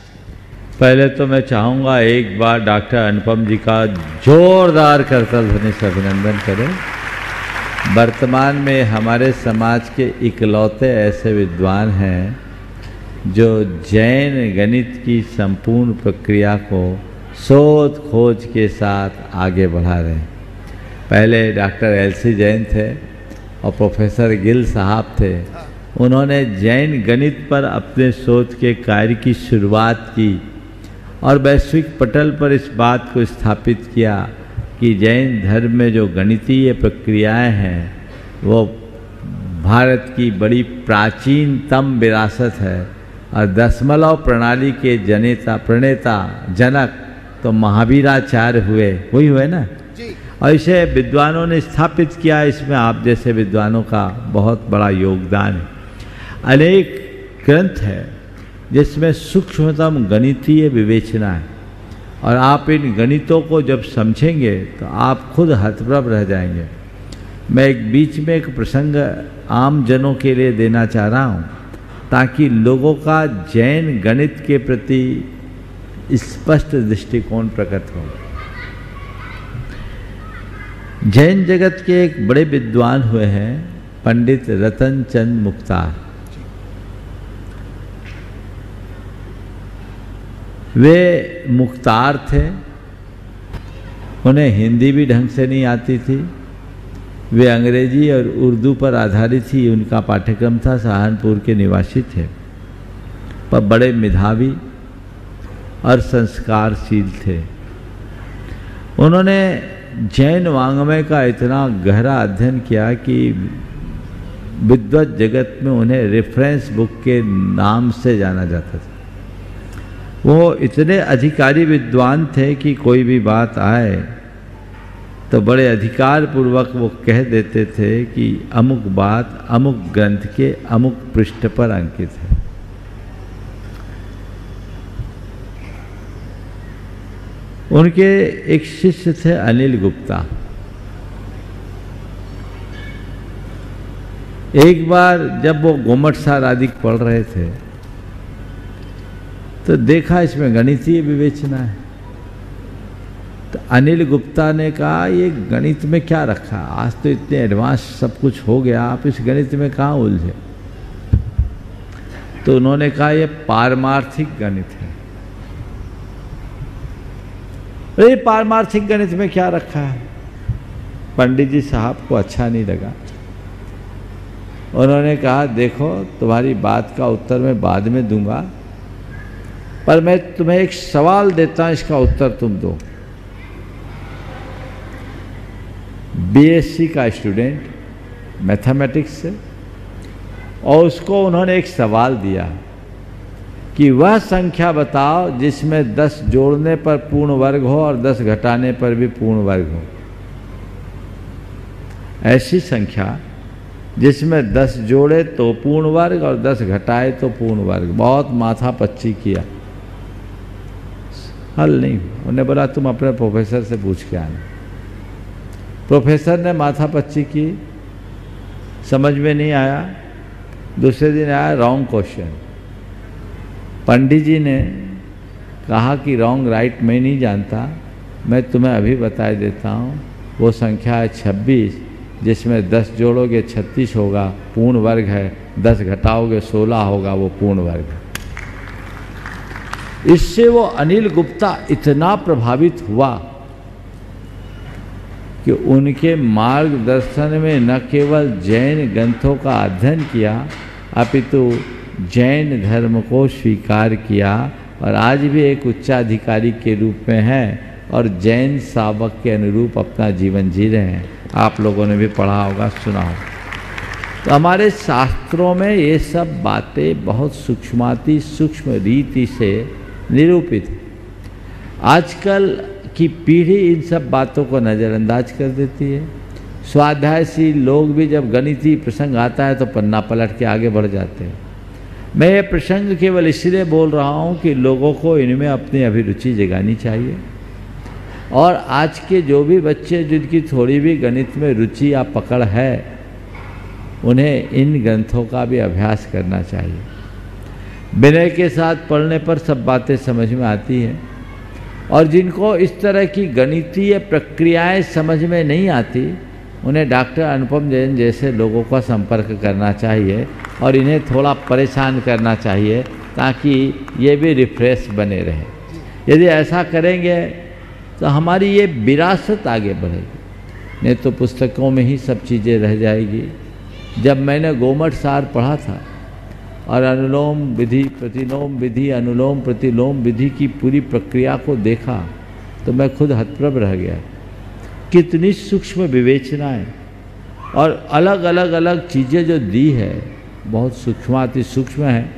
पहले तो मैं चाहूँगा एक बार डॉक्टर अनुपम जी का जोरदार करतल ध्वनि से अभिनंदन करें। वर्तमान में हमारे समाज के इकलौते ऐसे विद्वान हैं, जो जैन गणित की संपूर्ण प्रक्रिया को शोध खोज के साथ आगे बढ़ा रहे हैं। पहले डॉक्टर एल सी जैन थे और प्रोफेसर गिल साहब थे। उन्होंने जैन गणित पर अपने शोध के कार्य की शुरुआत की और वैश्विक पटल पर इस बात को स्थापित किया कि जैन धर्म में जो गणितीय प्रक्रियाएँ हैं, वो भारत की बड़ी प्राचीनतम विरासत है और दशमलव प्रणाली के जनेता, प्रणेता, जनक तो महावीराचार्य हुए। वही हुए ना? और इसे विद्वानों ने स्थापित किया, इसमें आप जैसे विद्वानों का बहुत बड़ा योगदान है। अनेक ग्रंथ है, जिसमें सूक्ष्मतम गणितीय विवेचना है। और आप इन गणितों को जब समझेंगे तो आप खुद हतप्रभ रह जाएँगे। मैं एक बीच में एक प्रसंग आम जनों के लिए देना चाह रहा हूँ, ताकि लोगों का जैन गणित के प्रति स्पष्ट दृष्टिकोण प्रकट हो। जैन जगत के एक बड़े विद्वान हुए हैं, पंडित रतन चंद मुख्तार। वे मुख्तार थे, उन्हें हिंदी भी ढंग से नहीं आती थी। वे अंग्रेज़ी और उर्दू पर आधारित ही उनका पाठ्यक्रम था, सहारनपुर के निवासी थे। पर बड़े मेधावी और संस्कारशील थे। उन्होंने जैन वांग्मय का इतना गहरा अध्ययन किया कि विद्वत जगत में उन्हें रेफरेंस बुक के नाम से जाना जाता था। वो इतने अधिकारी विद्वान थे कि कोई भी बात आए तो बड़े अधिकार पूर्वक वो कह देते थे कि अमुक बात अमुक ग्रंथ के अमुक पृष्ठ पर अंकित है। उनके एक शिष्य थे अनिल गुप्ता। एक बार जब वो गोमट सार आदि पढ़ रहे थे तो देखा इसमें गणितीय विवेचना है। तो अनिल गुप्ता ने कहा, ये गणित में क्या रखा? आज तो इतने एडवांस सब कुछ हो गया, आप इस गणित में कहाँ उलझे? तो उन्होंने कहा, ये पारमार्थिक गणित है। अरे पारमार्थिक गणित में क्या रखा है? पंडित जी साहब को अच्छा नहीं लगा। उन्होंने कहा, देखो, तुम्हारी बात का उत्तर मैं बाद में दूँगा, पर मैं तुम्हें एक सवाल देता हूँ, इसका उत्तर तुम दो। बीएससी का स्टूडेंट मैथमेटिक्स से, और उसको उन्होंने एक सवाल दिया। कि वह संख्या बताओ जिसमें 10 जोड़ने पर पूर्ण वर्ग हो और 10 घटाने पर भी पूर्ण वर्ग हो। ऐसी संख्या जिसमें 10 जोड़े तो पूर्ण वर्ग और 10 घटाए तो पूर्ण वर्ग। बहुत माथा पच्ची किया। हल नहीं उन्हें बोला, तुम अपने प्रोफेसर से पूछ के आना। प्रोफेसर ने माथा पच्ची की। समझ में नहीं आया। दूसरे दिन आया रॉन्ग क्वेश्चन पंडित जी ने कहा कि रॉन्ग राइट मैं नहीं जानता, मैं तुम्हें अभी बता देता हूँ, वो संख्या है छब्बीस, जिसमें दस जोड़ोगे छत्तीस होगा, पूर्ण वर्ग है, दस घटाओगे सोलह होगा, वो पूर्ण वर्ग इससे वो अनिल गुप्ता इतना प्रभावित हुआ कि उनके मार्गदर्शन में न केवल जैन ग्रंथों का अध्ययन किया, अपितु जैन धर्म को स्वीकार किया और आज भी एक उच्चाधिकारी के रूप में है और जैन सावक के अनुरूप अपना जीवन जी रहे हैं। आप लोगों ने भी पढ़ा होगा, सुना होगा। तो हमारे शास्त्रों में ये सब बातें बहुत सूक्ष्माति, सूक्ष्म रीति से निरूपित आजकल की पीढ़ी इन सब बातों को नज़रअंदाज कर देती है। स्वाध्यायशील लोग भी जब गणितीय प्रसंग आता है तो पन्ना पलट के आगे बढ़ जाते हैं। मैं ये प्रसंग केवल इसलिए बोल रहा हूँ कि लोगों को इनमें अपनी अभिरुचि जगानी चाहिए। और आज के जो भी बच्चे जिनकी थोड़ी भी गणित में रुचि या पकड़ है, उन्हें इन ग्रंथों का भी अभ्यास करना चाहिए। विनय के साथ पढ़ने पर सब बातें समझ में आती हैं। और जिनको इस तरह की गणितीय प्रक्रियाएँ समझ में नहीं आती, उन्हें डॉक्टर अनुपम जैन जैसे लोगों का संपर्क करना चाहिए। और इन्हें थोड़ा परेशान करना चाहिए ताकि ये भी रिफ्रेश बने रहें। यदि ऐसा करेंगे तो हमारी ये विरासत आगे बढ़ेगी। नहीं तो पुस्तकों में ही सब चीज़ें रह जाएगी। जब मैंने गोमट सार पढ़ा था, और अनुलोम विधि प्रतिलोम विधि, अनुलोम प्रतिलोम विधि की पूरी प्रक्रिया को देखा तो मैं खुद हतप्रभ रह गया। कितनी सूक्ष्म विवेचना है और अलग अलग अलग चीज़ें जो दी है बहुत सूक्ष्माति सूक्ष्म है।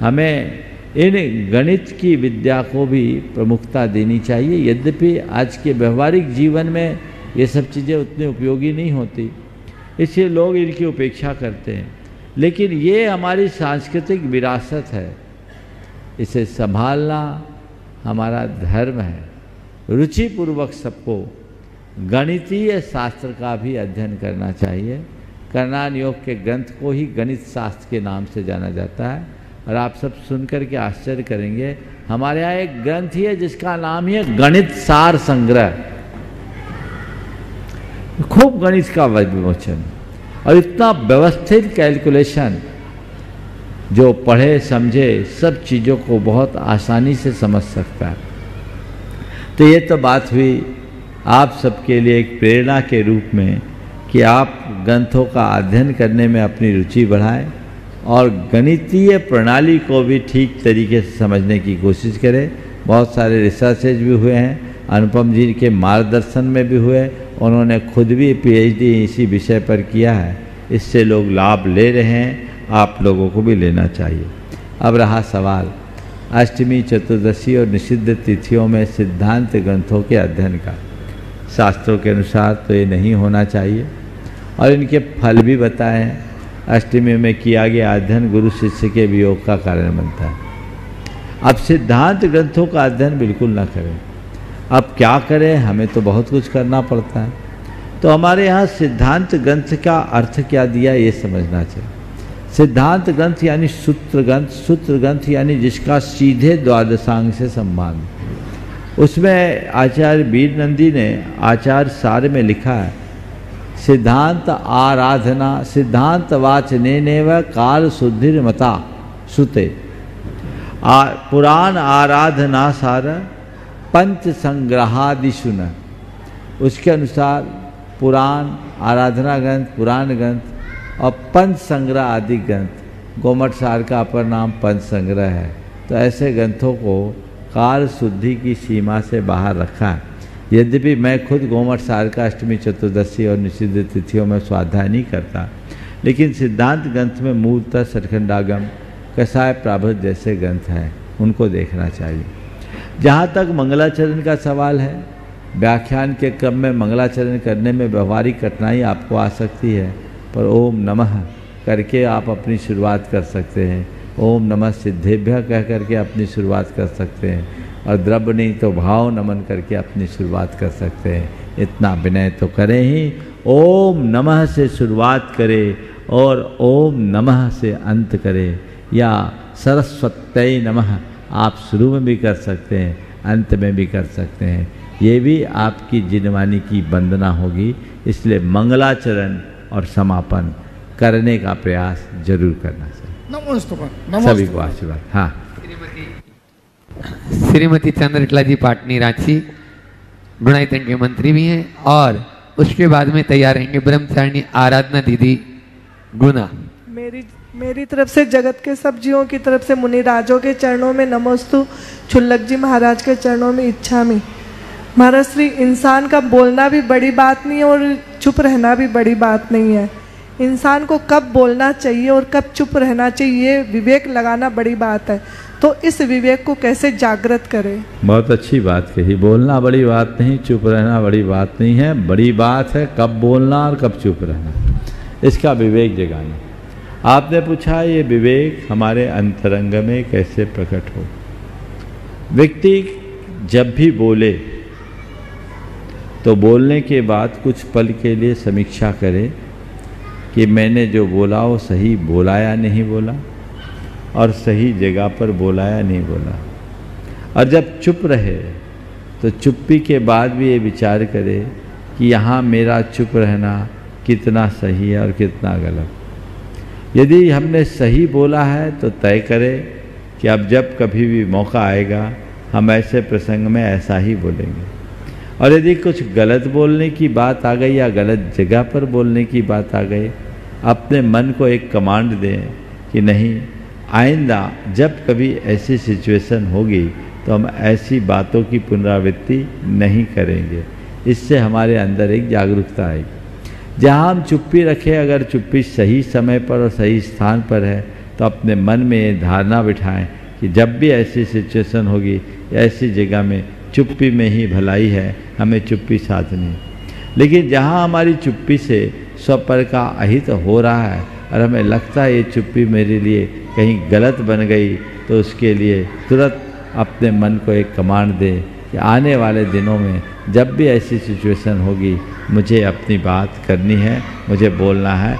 हमें इन गणित की विद्या को भी प्रमुखता देनी चाहिए। यद्यपि आज के व्यवहारिक जीवन में ये सब चीज़ें उतनी उपयोगी नहीं होती, इसलिए लोग इनकी उपेक्षा करते हैं। लेकिन ये हमारी सांस्कृतिक विरासत है। इसे संभालना हमारा धर्म है। रुचिपूर्वक सबको गणितीय शास्त्र का भी अध्ययन करना चाहिए। कर्णान योग के ग्रंथ को ही गणित शास्त्र के नाम से जाना जाता है। और आप सब सुनकर के आश्चर्य करेंगे, हमारे यहाँ एक ग्रंथ ही है जिसका नाम ही है गणित सार संग्रह। खूब गणित का विमोचन। और इतना व्यवस्थित कैलकुलेशन, जो पढ़े, समझे, सब चीज़ों को बहुत आसानी से समझ सकता है। तो ये तो बात हुई आप सबके लिए एक प्रेरणा के रूप में कि आप ग्रंथों का अध्ययन करने में अपनी रुचि बढ़ाएँ और गणितीय प्रणाली को भी ठीक तरीके से समझने की कोशिश करें। बहुत सारे रिसर्चेज भी हुए हैं, अनुपम जी के मार्गदर्शन में भी हुए, उन्होंने खुद भी पीएचडी इसी विषय पर किया है। इससे लोग लाभ ले रहे हैं, आप लोगों को भी लेना चाहिए। अब रहा सवाल, अष्टमी, चतुर्दशी और निषिद्ध तिथियों में सिद्धांत ग्रंथों के अध्ययन का। शास्त्रों के अनुसार तो ये नहीं होना चाहिए। और इनके फल भी बताए। अष्टमी में किया गया अध्ययन गुरु शिष्य के वियोग का कारण बनता है। अब सिद्धांत ग्रंथों का अध्ययन बिल्कुल ना करें। अब क्या करें? हमें तो बहुत कुछ करना पड़ता है। तो हमारे यहाँ सिद्धांत ग्रंथ का अर्थ क्या दिया, ये समझना चाहिए। सिद्धांत ग्रंथ यानी सूत्र ग्रंथ सूत्र ग्रंथ यानी जिसका सीधे द्वादशांग से संबंध। उसमें आचार्य वीर नंदी ने आचार्य सार में लिखा है सिद्धांत आराधना सिद्धांत वाचने ने व काल शुद्धिर मता। सुते। आ, पुराण आराधना सार पंच संग्रहादिशुन। उसके अनुसार पुराण आराधना ग्रंथ पुराण ग्रंथ और पंच संग्रह आदि ग्रंथ। गोमठ सार का अपर नाम पंच संग्रह है। तो ऐसे ग्रंथों को काल शुद्धि की सीमा से बाहर रखा है। यद्यपि मैं खुद गोमठ सार का अष्टमी चतुर्दशी और निषिद्ध तिथियों में स्वाध्याय नहीं करता, लेकिन सिद्धांत ग्रंथ में मूलतः सचखंडागम कसाय, प्राभत जैसे ग्रंथ हैं, उनको देखना चाहिए। जहाँ तक मंगलाचरण का सवाल है, व्याख्यान के क्रम में मंगलाचरण करने में व्यवहारिक कठिनाई आपको आ सकती है, पर ओम नमः करके आप अपनी शुरुआत कर सकते हैं। ओम नमः सिद्धेभ्य कह करके अपनी शुरुआत कर सकते हैं। और द्रव्य नहीं तो भाव नमन करके अपनी शुरुआत कर सकते हैं। इतना विनय तो करें ही। ओम नमः से शुरुआत करें और ओम नमः से अंत करें। या सरस्वत नमः आप शुरू में भी कर सकते हैं अंत में भी कर सकते हैं। ये भी आपकी जिनवानी की वंदना होगी। इसलिए मंगलाचरण और समापन करने का प्रयास ज़रूर करना चाहिए। सभी को आशीर्वाद। हाँ। श्रीमती चंद्रकला जी पाटनी रांची गुणायतन के मंत्री भी हैं और उसके बाद में तैयार रहेंगे ब्रह्मचारिणी आराधना दीदी, गुना। मेरी मेरी तरफ़ से जगत के सब जीवों की तरफ़ से मुनि राजों के चरणों में नमस्तु, छुल्लक जी महाराज के चरणों में इच्छा में महाराज, श्री इंसान का बोलना भी बड़ी बात नहीं है और चुप रहना भी बड़ी बात नहीं है। इंसान को कब बोलना चाहिए और कब चुप रहना चाहिए, ये विवेक लगाना बड़ी बात है। तो इस विवेक को कैसे जागृत करें? बहुत अच्छी बात कही। बोलना बड़ी बात नहीं, चुप रहना बड़ी बात नहीं है। बड़ी बात है कब बोलना और कब चुप रहना। इसका विवेक जगाना। आपने पूछा, ये विवेक हमारे अंतरंग में कैसे प्रकट हो? व्यक्ति जब भी बोले तो बोलने के बाद कुछ पल के लिए समीक्षा करे कि मैंने जो बोला, वो सही बोला या नहीं बोला। और सही जगह पर बोला या नहीं बोला। और जब चुप रहे तो चुप्पी के बाद भी ये विचार करे कि यहाँ मेरा चुप रहना कितना सही है और कितना गलत। यदि हमने सही बोला है तो तय करें कि अब जब कभी भी मौका आएगा, हम ऐसे प्रसंग में ऐसा ही बोलेंगे। और यदि कुछ गलत बोलने की बात आ गई या गलत जगह पर बोलने की बात आ गई, अपने मन को एक कमांड दें कि नहीं आइंदा जब कभी ऐसी सिचुएशन होगी तो हम ऐसी बातों की पुनरावृत्ति नहीं करेंगे। इससे हमारे अंदर एक जागरूकता आएगी। जहाँ हम चुप्पी रखें, अगर चुप्पी सही समय पर और सही स्थान पर है तो अपने मन में ये धारणा बिठाएँ कि जब भी ऐसी सिचुएशन होगी, ऐसी जगह में चुप्पी में ही भलाई है, हमें चुप्पी साधनी। लेकिन जहाँ हमारी चुप्पी से स्वपर का अहित हो रहा है, और हमें लगता है ये चुप्पी मेरे लिए कहीं गलत बन गई तो उसके लिए तुरंत अपने मन को एक कमांड दे कि आने वाले दिनों में जब भी ऐसी सिचुएशन होगी, मुझे अपनी बात करनी है, मुझे बोलना है।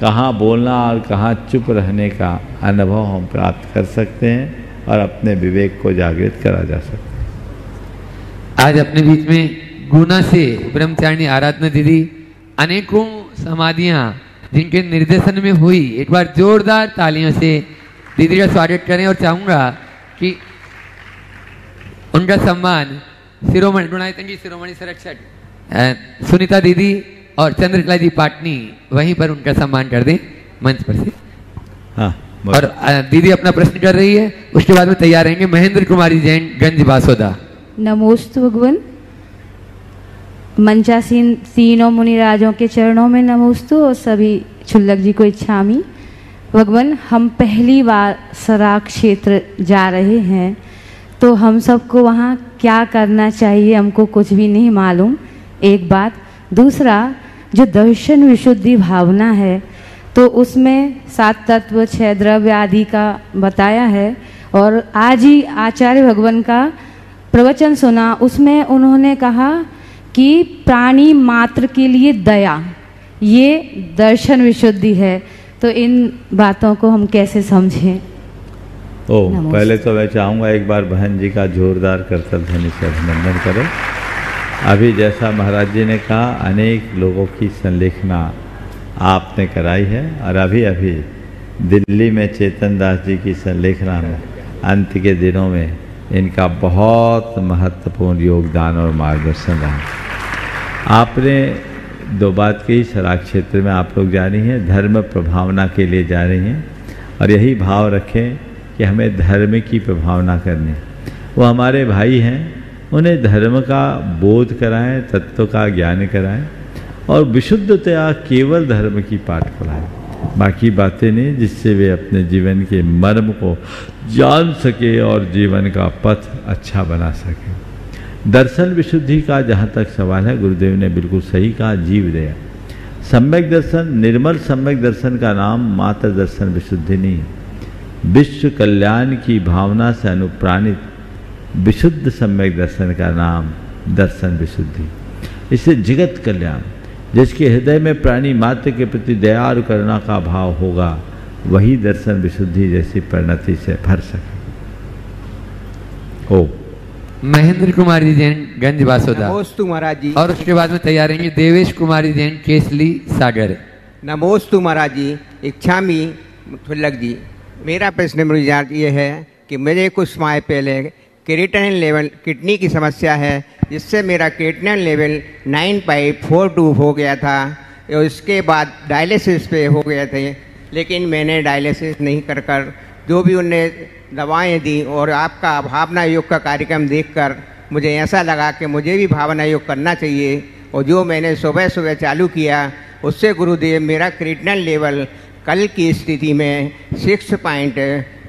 कहाँ बोलना और कहाँ चुप रहने का अनुभव हम प्राप्त कर सकते हैं और अपने विवेक को जागृत करा जा सकता है। आज अपने बीच में गुना से ब्रह्मचारिणी आराधना दीदी अनेकों समाधियाँ जिनके निर्देशन में हुई, एक बार जोरदार तालियों से दीदी का स्वागत करें और चाहूँगा कि उनका सम्मान शिरोमणि गुणायतन जी शिरोमणि संरक्षक सुनीता दीदी और चंद्रकला जी पाटनी वहीं पर उनका सम्मान कर दें मंच पर से। हाँ और दीदी अपना प्रश्न कर रही है उसके बाद में तैयार रहेंगे महेंद्र कुमारी जैन गंज बासोदा। नमोस्तु भगवान। मंचासीन तीनों मुनिराजों के चरणों में नमोस्तु और सभी छुल्लक जी को इच्छामी। भगवान, हम पहली बार सराग क्षेत्र जा रहे हैं तो हम सबको वहाँ क्या करना चाहिए हमको कुछ भी नहीं मालूम, एक बात। दूसरा, जो दर्शन विशुद्धि भावना है तो उसमें सात तत्व, छह द्रव्य आदि का बताया है, और आज ही आचार्य भगवान का प्रवचन सुना, उसमें उन्होंने कहा कि प्राणी मात्र के लिए दया, ये दर्शन विशुद्धि है। तो इन बातों को हम कैसे समझें? ओ पहले तो मैं चाहूँगा एक बार बहन जी का जोरदार करतल ध्वनि से अभिनंदन करें। अभी जैसा महाराज जी ने कहा अनेक लोगों की संलेखना आपने कराई है और अभी अभी दिल्ली में चेतन दास जी की संलेखना में अंत के दिनों में इनका बहुत महत्वपूर्ण योगदान और मार्गदर्शन रहा। आपने दो बात कही सराग क्षेत्र में आप लोग जा रही हैं, धर्म प्रभावना के लिए जा रही हैं, और यही भाव रखें कि हमें धर्म की प्रभावना करनी वो हमारे भाई हैं, उन्हें धर्म का बोध कराएँ, तत्व का ज्ञान कराएँ, और विशुद्धतया केवल धर्म की पाठ पढ़ाएँ। बाकी बातें नहीं, जिससे वे अपने जीवन के मर्म को जान सके और जीवन का पथ अच्छा बना सके। दर्शन विशुद्धि का जहाँ तक सवाल है, गुरुदेव ने बिल्कुल सही कहा, जीव दया। सम्यक दर्शन, निर्मल सम्यक दर्शन का नाम मात्र दर्शन विशुद्धि नहीं है। विश्व कल्याण की भावना से अनुप्राणित विशुद्ध सम्यक दर्शन का नाम दर्शन विशुद्धि। इससे जगत कल्याण, जिसके हृदय में प्राणी मात्र के प्रति दया और करुणा का भाव होगा, वही दर्शन विशुद्धि जैसी परिणति से भर सके। हो महेंद्र कुमारी जैन गंज बासोदा। नमोस्तु महाराज। जी और उसके बाद में तैयार रहेंगे देवेश कुमारी जैन केसली सागर। नमोस्तु महाराज जी इच्छामी थुल्लक जी। मेरा प्रश्न मुझे ये है कि मुझे कुछ समय पहले क्रिएटिनिन लेवल किडनी की समस्या है जिससे मेरा creatinine level nine pipe four two हो गया था और इसके बाद डायलिसिस पे हो गए थे लेकिन मैंने डायलिसिस नहीं कर कर जो भी उनने दवाएँ दी और आपका भावना योग का कार्यक्रम देखकर मुझे ऐसा लगा कि मुझे भी भावना योग करना चाहिए और जो मैंने सुबह सुबह चालू किया उससे गुरुदेव मेरा क्रिएटिनिन लेवल कल की स्थिति में सिक्स पॉइंट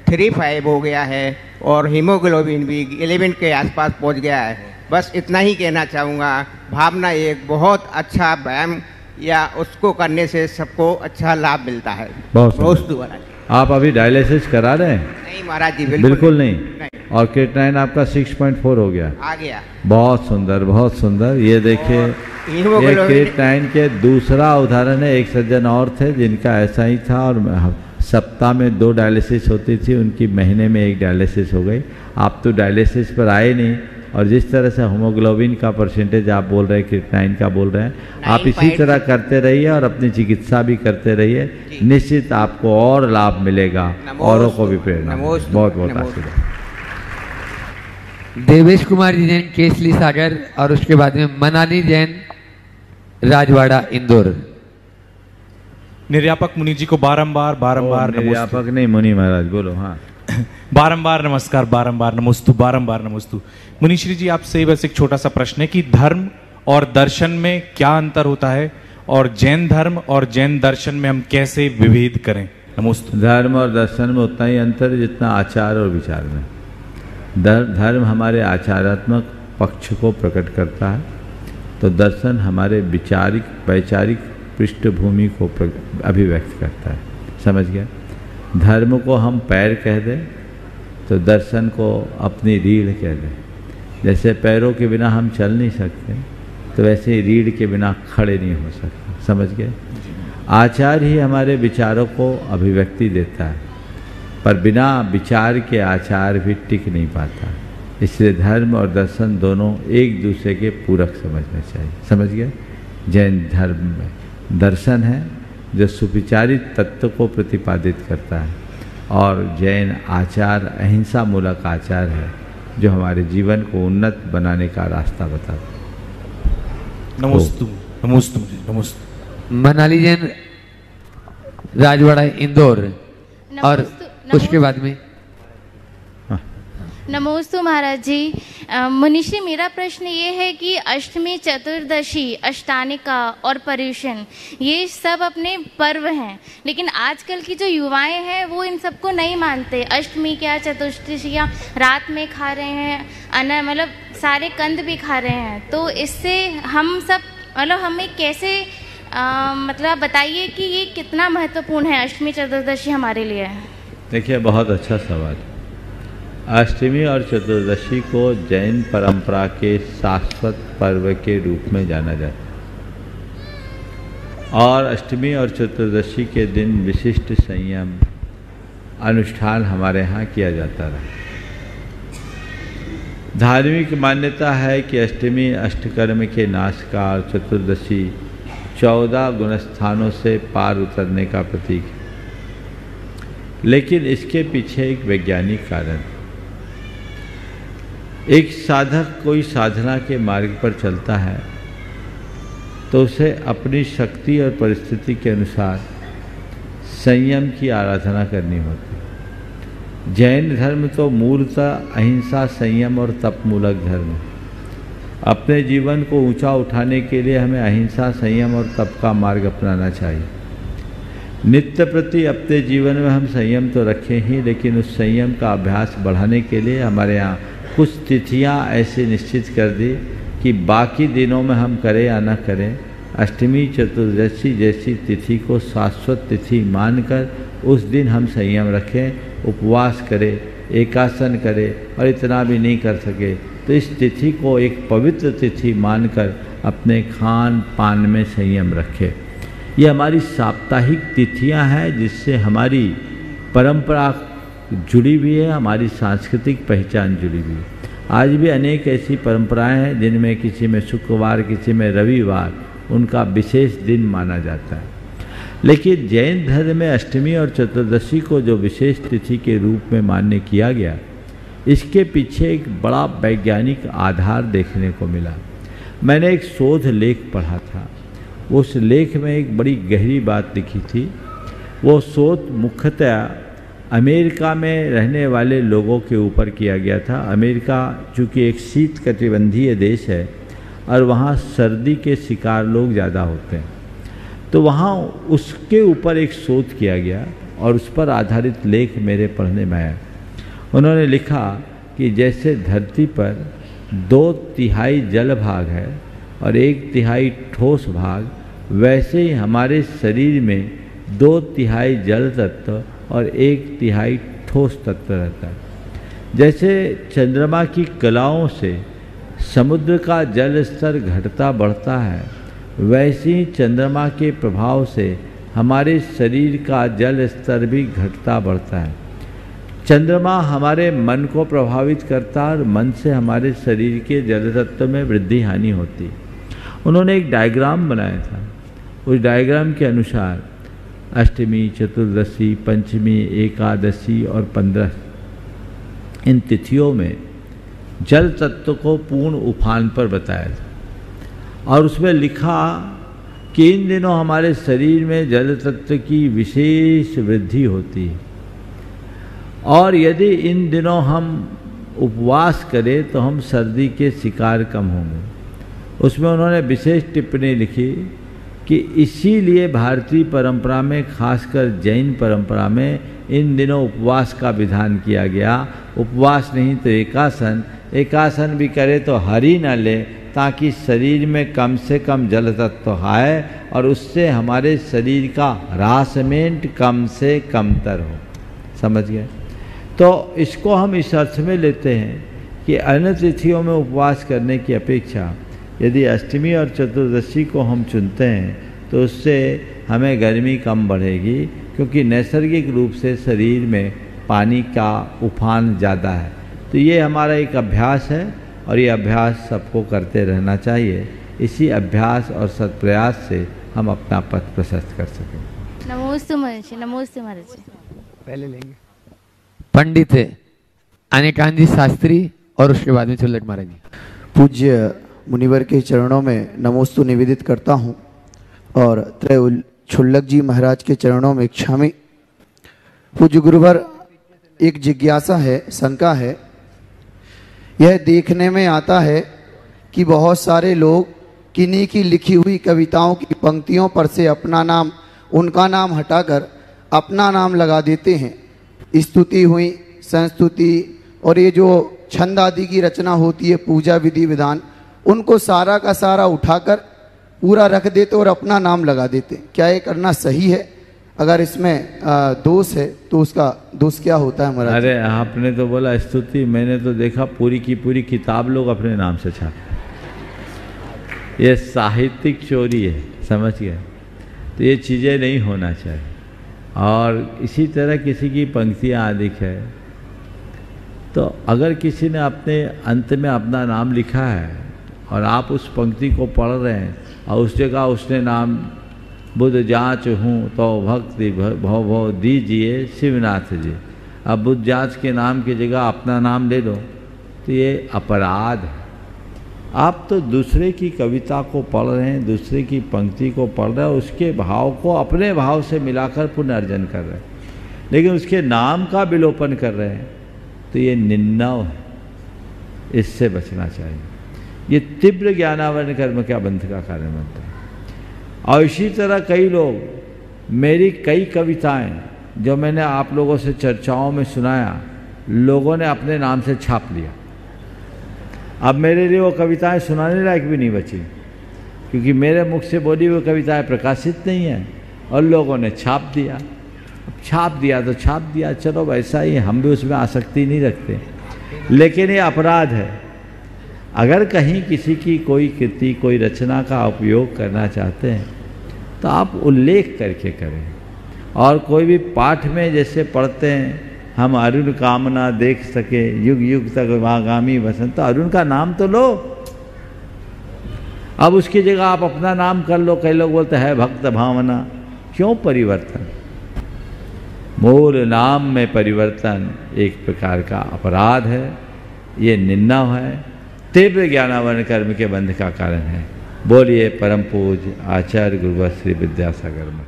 थ्री फाइव हो गया है और हीमोग्लोबिन भी एलेवन के आसपास पहुँच गया है। बस इतना ही कहना चाहूँगा भावना एक बहुत अच्छा व्यायाम या उसको करने से सबको अच्छा लाभ मिलता है। बहुत। नमोस्तु महाराज आप अभी डायलिसिस करा रहे हैं? नहीं महाराज जी बिल्कुल, बिल्कुल नहीं। नहीं। और केटनाइन आपका 6.4 हो गया। आ गया। बहुत सुंदर बहुत सुंदर। ये देखिए ये क्रिएटाइन के दूसरा उदाहरण है एक सज्जन और थे जिनका ऐसा ही था और सप्ताह में दो डायलिसिस होती थी उनकी महीने में एक डायलिसिस हो गई। आप तो डायलिसिस पर आए नहीं। और जिस तरह से होमोग्लोबिन का परसेंटेज आप बोल रहे हैं क्रिटनाइन का बोल रहे हैं आप इसी तरह करते रहिए और अपनी चिकित्सा भी करते रहिए। निश्चित आपको और लाभ मिलेगा औरों को भी प्रेरणा बहुत बहुत आशीर्वाद। देवेश कुमार जी जैन केसली सागर और उसके बाद में मनाली जैन राजवाड़ा इंदौर। निर्यापक मुनि जी को बारंबार बारंबार निर्यापक नहीं मुनि महाराज बोलो हाँ। बारंबार नमस्कार, बारंबार नमोस्तु बारंबार नमोस्तु। मुनीश्री जी, आपसे बस एक छोटा सा प्रश्न है कि धर्म और दर्शन में क्या अंतर होता है और जैन धर्म और जैन दर्शन में हम कैसे विभेद करें? नमोस्तु। धर्म और दर्शन में उतना ही अंतर जितना आचार और विचार में। धर्म हमारे आचारात्मक पक्ष को प्रकट करता है तो दर्शन हमारे विचारिक, वैचारिक पृष्ठभूमि को अभिव्यक्त करता है। समझ गया? धर्म को हम पैर कह दें तो दर्शन को अपनी रीढ़ कह दें। जैसे पैरों के बिना हम चल नहीं सकते तो वैसे ही रीढ़ के बिना खड़े नहीं हो सकते। समझ गए? आचार ही हमारे विचारों को अभिव्यक्ति देता है, पर बिना विचार के आचार भी टिक नहीं पाता। इसलिए धर्म और दर्शन दोनों एक दूसरे के पूरक समझने चाहिए। समझ गए? जैन धर्म में दर्शन है जो सुविचारित तत्व को प्रतिपादित करता है। और जैन आचार अहिंसा मूलक आचार है जो हमारे जीवन को उन्नत बनाने का रास्ता बताता है। नमोस्तु नमोस्तु नमोस्तु। मनाली जैन राजवाड़ा इंदौर और उसके बाद में नमोस्तु महाराज जी। मनीषी मेरा प्रश्न ये है कि अष्टमी चतुर्दशी अष्टानिका और पर्यूषण ये सब अपने पर्व हैं। लेकिन आजकल की जो युवाएँ हैं वो इन सबको नहीं मानते। अष्टमी क्या चतुर्दशी या रात में खा रहे हैं अन मतलब सारे कंद भी खा रहे हैं। तो इससे हम सब मतलब हमें कैसे अ, मतलब बताइए कि ये कितना महत्वपूर्ण है अष्टमी चतुर्दशी हमारे लिए? देखिए बहुत अच्छा सवाल। अष्टमी और चतुर्दशी को जैन परंपरा के शाश्वत पर्व के रूप में जाना जाता है। और अष्टमी और चतुर्दशी के दिन विशिष्ट संयम, अनुष्ठान हमारे यहाँ किया जाता रहा। धार्मिक मान्यता है कि अष्टमी अष्टकर्म के नाश का और चतुर्दशी चौदह गुणस्थानों से पार उतरने का प्रतीक है। लेकिन इसके पीछे एक वैज्ञानिक कारण है। एक साधक कोई साधना के मार्ग पर चलता है तो उसे अपनी शक्ति और परिस्थिति के अनुसार संयम की आराधना करनी होती है। जैन धर्म तो मूलतः अहिंसा, संयम और तप मूलक धर्म है। अपने जीवन को ऊँचा उठाने के लिए हमें अहिंसा, संयम और तप का मार्ग अपनाना चाहिए। नित्य प्रति अपने जीवन में हम संयम तो रखें ही, लेकिन उस संयम का अभ्यास बढ़ाने के लिए हमारे यहाँ कुछ तिथियाँ ऐसे निश्चित कर दी कि बाकी दिनों में हम करें या न करें, अष्टमी, चतुर्दशी जैसी तिथि को शाश्वत तिथि मानकर उस दिन हम संयम रखें, उपवास करें, एकासन करें और इतना भी नहीं कर सके। तो इस तिथि को एक पवित्र तिथि मानकर अपने खान पान में संयम रखें। ये हमारी साप्ताहिक तिथियाँ हैं जिससे हमारी परंपरा जुड़ी हुई है, हमारी सांस्कृतिक पहचान जुड़ी हुई है। आज भी अनेक ऐसी परंपराएँ हैं जिनमें किसी में शुक्रवार, किसी में रविवार, उनका विशेष दिन माना जाता है। लेकिन जैन धर्म में अष्टमी और चतुर्दशी को जो विशेष तिथि के रूप में मान्य किया गया, इसके पीछे एक बड़ा वैज्ञानिक आधार देखने को मिला। मैंने एक शोध लेख पढ़ा था। उस लेख में एक बड़ी गहरी बात लिखी थी। वो शोध मुख्यतः अमेरिका में रहने वाले लोगों के ऊपर किया गया था। अमेरिका, चूँकि एक शीत कटिबंधीय देश है, और वहाँ सर्दी के शिकार लोग ज़्यादा होते हैं। तो वहाँ उसके ऊपर एक शोध किया गया, और उस पर आधारित लेख मेरे पढ़ने में आया। उन्होंने लिखा कि जैसे धरती पर दो तिहाई जल भाग है, और एक तिहाई ठोस भाग, वैसे ही हमारे शरीर में दो तिहाई जल तत्व और एक तिहाई ठोस तत्व रहता है। जैसे चंद्रमा की कलाओं से समुद्र का जल स्तर घटता बढ़ता है, वैसे ही चंद्रमा के प्रभाव से हमारे शरीर का जल स्तर भी घटता बढ़ता है। चंद्रमा हमारे मन को प्रभावित करता और मन से हमारे शरीर के जल तत्व में वृद्धि हानि होती उन्होंने एक डायग्राम बनाया था। उस डायग्राम के अनुसार अष्टमी, चतुर्दशी, पंचमी, एकादशी और पंद्रह। इन तिथियों में जल तत्व को पूर्ण उफान पर बताया था। और उसमें लिखा कि इन दिनों हमारे शरीर में जल तत्व की विशेष वृद्धि होती है। और यदि इन दिनों हम उपवास करें तो हम सर्दी के शिकार कम होंगे। उसमें उन्होंने विशेष टिप्पणी लिखी कि इसीलिए भारतीय परंपरा में, खासकर जैन परंपरा में, इन दिनों उपवास का विधान किया गया। उपवास नहीं तो एकासन। एकासन भी करे तो हरी न ले, ताकि शरीर में कम से कम जल तत्व आए और उससे हमारे शरीर का हरासमेंट कम से कमतर हो। समझ गए? तो इसको हम इस अर्थ में लेते हैं कि अन्य तिथियों में उपवास करने की अपेक्षा यदि अष्टमी और चतुर्दशी को हम चुनते हैं तो उससे हमें गर्मी कम बढ़ेगी क्योंकि नैसर्गिक रूप से शरीर में पानी का उफान ज़्यादा है। तो ये हमारा एक अभ्यास है और ये अभ्यास सबको करते रहना चाहिए। इसी अभ्यास और सत्प्रयास से हम अपना पथ प्रशस्त कर सकें। नमोस्तु महर्षि नमोस्तु महर्षि पहले लेंगे। पंडित अनेकांत जी शास्त्री और उसके बाद में चुल्लट महाराज जी। पूज्य मुनिवर के चरणों में नमोस्तु निवेदित करता हूँ और त्रय छुल्लक जी महाराज के चरणों में क्षामी। पूज्य गुरुवर, एक जिज्ञासा है, शंका है। यह देखने में आता है कि बहुत सारे लोग किन्हीं की लिखी हुई कविताओं की पंक्तियों पर से अपना नाम, उनका नाम हटाकर अपना नाम लगा देते हैं। स्तुति हुई, संस्तुति और ये जो छंद आदि की रचना होती है, पूजा विधि विधान उनको सारा का सारा उठाकर पूरा रख देते और अपना नाम लगा देते। क्या ये करना सही है? अगर इसमें दोष है तो उसका दोष क्या होता है महाराज? अरे, आपने तो बोला स्तुति, मैंने तो देखा पूरी की पूरी किताब लोग अपने नाम से छाप। ये साहित्यिक चोरी है, समझ गए? तो ये चीज़ें नहीं होना चाहिए। और इसी तरह किसी की पंक्तियाँ अधिक है तो अगर किसी ने अपने अंत में अपना नाम लिखा है और आप उस पंक्ति को पढ़ रहे हैं और उस जगह उसने नाम बुद्ध जाँच हूँ तो भक्ति भव भव दीजिए शिवनाथ जी। अब बुद्ध जाँच के नाम की जगह अपना नाम ले लो। तो ये अपराध है। आप तो दूसरे की कविता को पढ़ रहे हैं, दूसरे की पंक्ति को पढ़ रहे हैं, उसके भाव को अपने भाव से मिलाकर पुनर्जन कर रहे हैं। लेकिन उसके नाम का विलोपन कर रहे हैं। तो ये निन्नव है। इससे बचना चाहिए। ये तीव्र ज्ञानावरण कर्म क्या बंध का कारण बनता है? और इसी तरह कई लोग, मेरी कई कविताएँ जो मैंने आप लोगों से चर्चाओं में सुनाया, लोगों ने अपने नाम से छाप लिया। अब मेरे लिए वो कविताएँ सुनाने लायक भी नहीं बची, क्योंकि मेरे मुख से बोली हुई कविताएँ प्रकाशित नहीं हैं, और लोगों ने छाप दिया। अब छाप दिया तो छाप दिया, चलो वैसा ही, हम भी उसमें आसक्ति नहीं रखते। लेकिन ये अपराध है। अगर कहीं किसी की कोई कृति, कोई रचना का उपयोग करना चाहते हैं तो आप उल्लेख करके करें। और कोई भी पाठ में जैसे पढ़ते हैं, हम अरुण कामना देख सके, युग युग तक आगामी वसंत तो अरुण का नाम तो लो। अब उसकी जगह आप अपना नाम कर लो, कई लोग बोलते हैं भक्त भावना, क्यों परिवर्तन? मूल नाम में परिवर्तन एक प्रकार का अपराध है, ये निन्ना है। तीव्र ज्ञानावरण कर्म के बंध का कारण है। बोलिए परम पूज आचार्य गुरुवर श्री विद्यासागर में